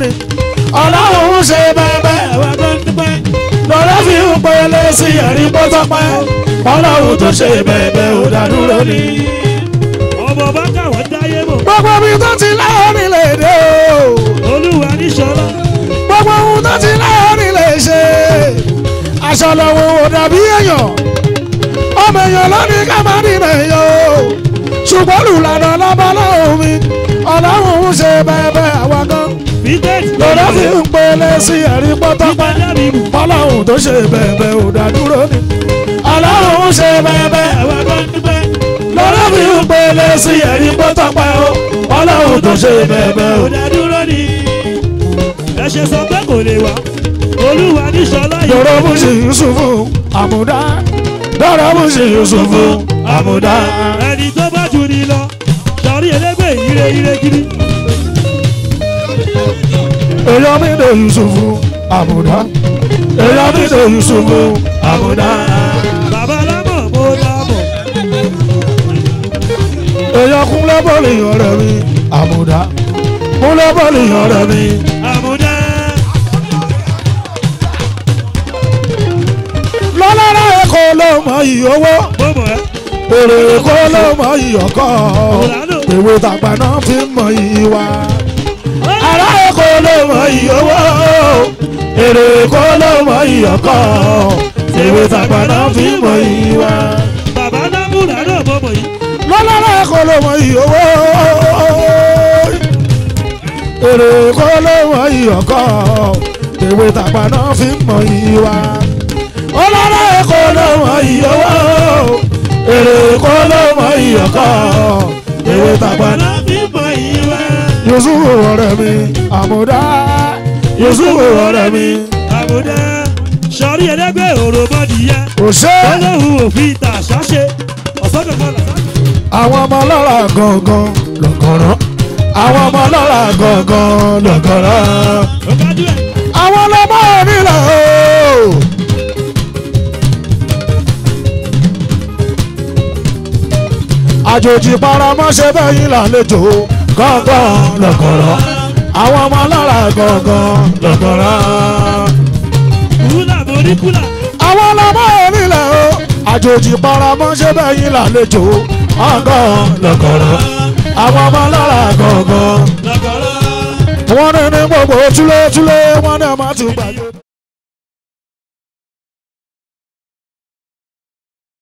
ni ọlọ́run ń ṣe bẹ̀bẹ̀ àwa tó ń dúpẹ́. lọ́rọ́ fi ń pẹ́ lẹ́sìn ẹ̀rín bó tọ́pẹ́ ọlọ́run tó ṣe bẹ̀bẹ̀ ò dádúró ní. ọmọ bá káwọn dáyé mọ̀. gbogbo mi tó ti láàrin lè dé o. olúwa ní sọ́lá. gbogbo ohun tó ti láàrin lè ṣe. aṣọ lọ́wọ́ ò dàbí èèyàn. ọmọ èèyàn lónìí ká má nínú èèyàn o. ṣùgbọ́n lùlànà lábala omi ọlọ́run ń ṣe bẹ̀bẹ̀ àwọn gan lọ́dọ̀ fi ń pẹlẹ sí ẹ̀rí pátápá ọlọ́run tó ṣe bẹ̀bẹ̀ ò ni ọlọ́run ṣe bẹ̀bẹ̀ lọ́dọ̀ fi ń pẹlẹ sí ẹ̀rí pátápá ọlọ́run tó ṣe bẹ̀bẹ̀ ò dádúró ni ẹ ṣe sọ pé kò lè wá olúwa ní sọlá yìí. lọ́dọ̀ mú sí Yusufu àmúdá lọ́dọ̀ mú sí Yusufu àmúdá. ẹni tó bá jù ní lọ sọrí ẹlẹgbẹ́ ìrẹ́ ìrẹ́ gidi. Elamido Yusufu Abuda Elamido Yusufu Abuda Babalabo Bodabo Eyakun lọ́bọ̀ lèèyàn rẹ̀ mi Abuda Kún lọ́bọ̀ lèèyàn rẹ̀ mi Abuda. Lọ́lára Èkó ló mọ iyì owó. Èrè Èkó ló mọ iyì ọkọ̀. Èwe kọ́ ló mọ ìyówó èrè kọ́ ló mọ ìyọ̀kọ́ tèwé sàgbàdá fi mọ ìwà. bàbá lábúrà náà mọ̀ mọ̀ yìí. lọ́lọ́lá kọ́ ló mọ èrè kọ́ ló mọ ìyọ̀kọ́ tèwé fi mọ ìwà. ọlọ́lá kọ́ ló mọ èrè kọ́ ló mọ ìyọ̀kọ́ tèwé fi mọ ìwà. Yusufu ọ̀rẹ́ mi amuda, Yusufu ọ̀rẹ́ mi àmúdá sọrí ẹlẹgbẹ́ òròmọdìyẹ òṣè Ọlọ́run òfin ìta àṣàṣe ọsọdọgbọlà. àwọn ọmọ ọlọ́ra gangan lọ́gọ́rọ́ àwọn ọmọ ọlọ́ra gangan lọ́gọ́rọ́ àwọn ọlọ́mọ mi là ó. àjòjì paramọ́ ṣe bẹ́yìn lálejò gángan lọ̀kọ̀rọ̀ àwọn ọmọ ọlọ́ra gángan lọ̀kọ̀rọ̀. kúlà borí kúlà. àwọn ọlọ́mọ onílẹ̀ o àjòjì paramọ́ ṣé bẹ́yìn lálejò gángan lọ̀kọ̀rọ̀ àwọn ọmọ ọlọ́ra gángan. wọ́n ní ní gbogbo túlé túlé wọ́n ní ọmọ tún gbàgbé.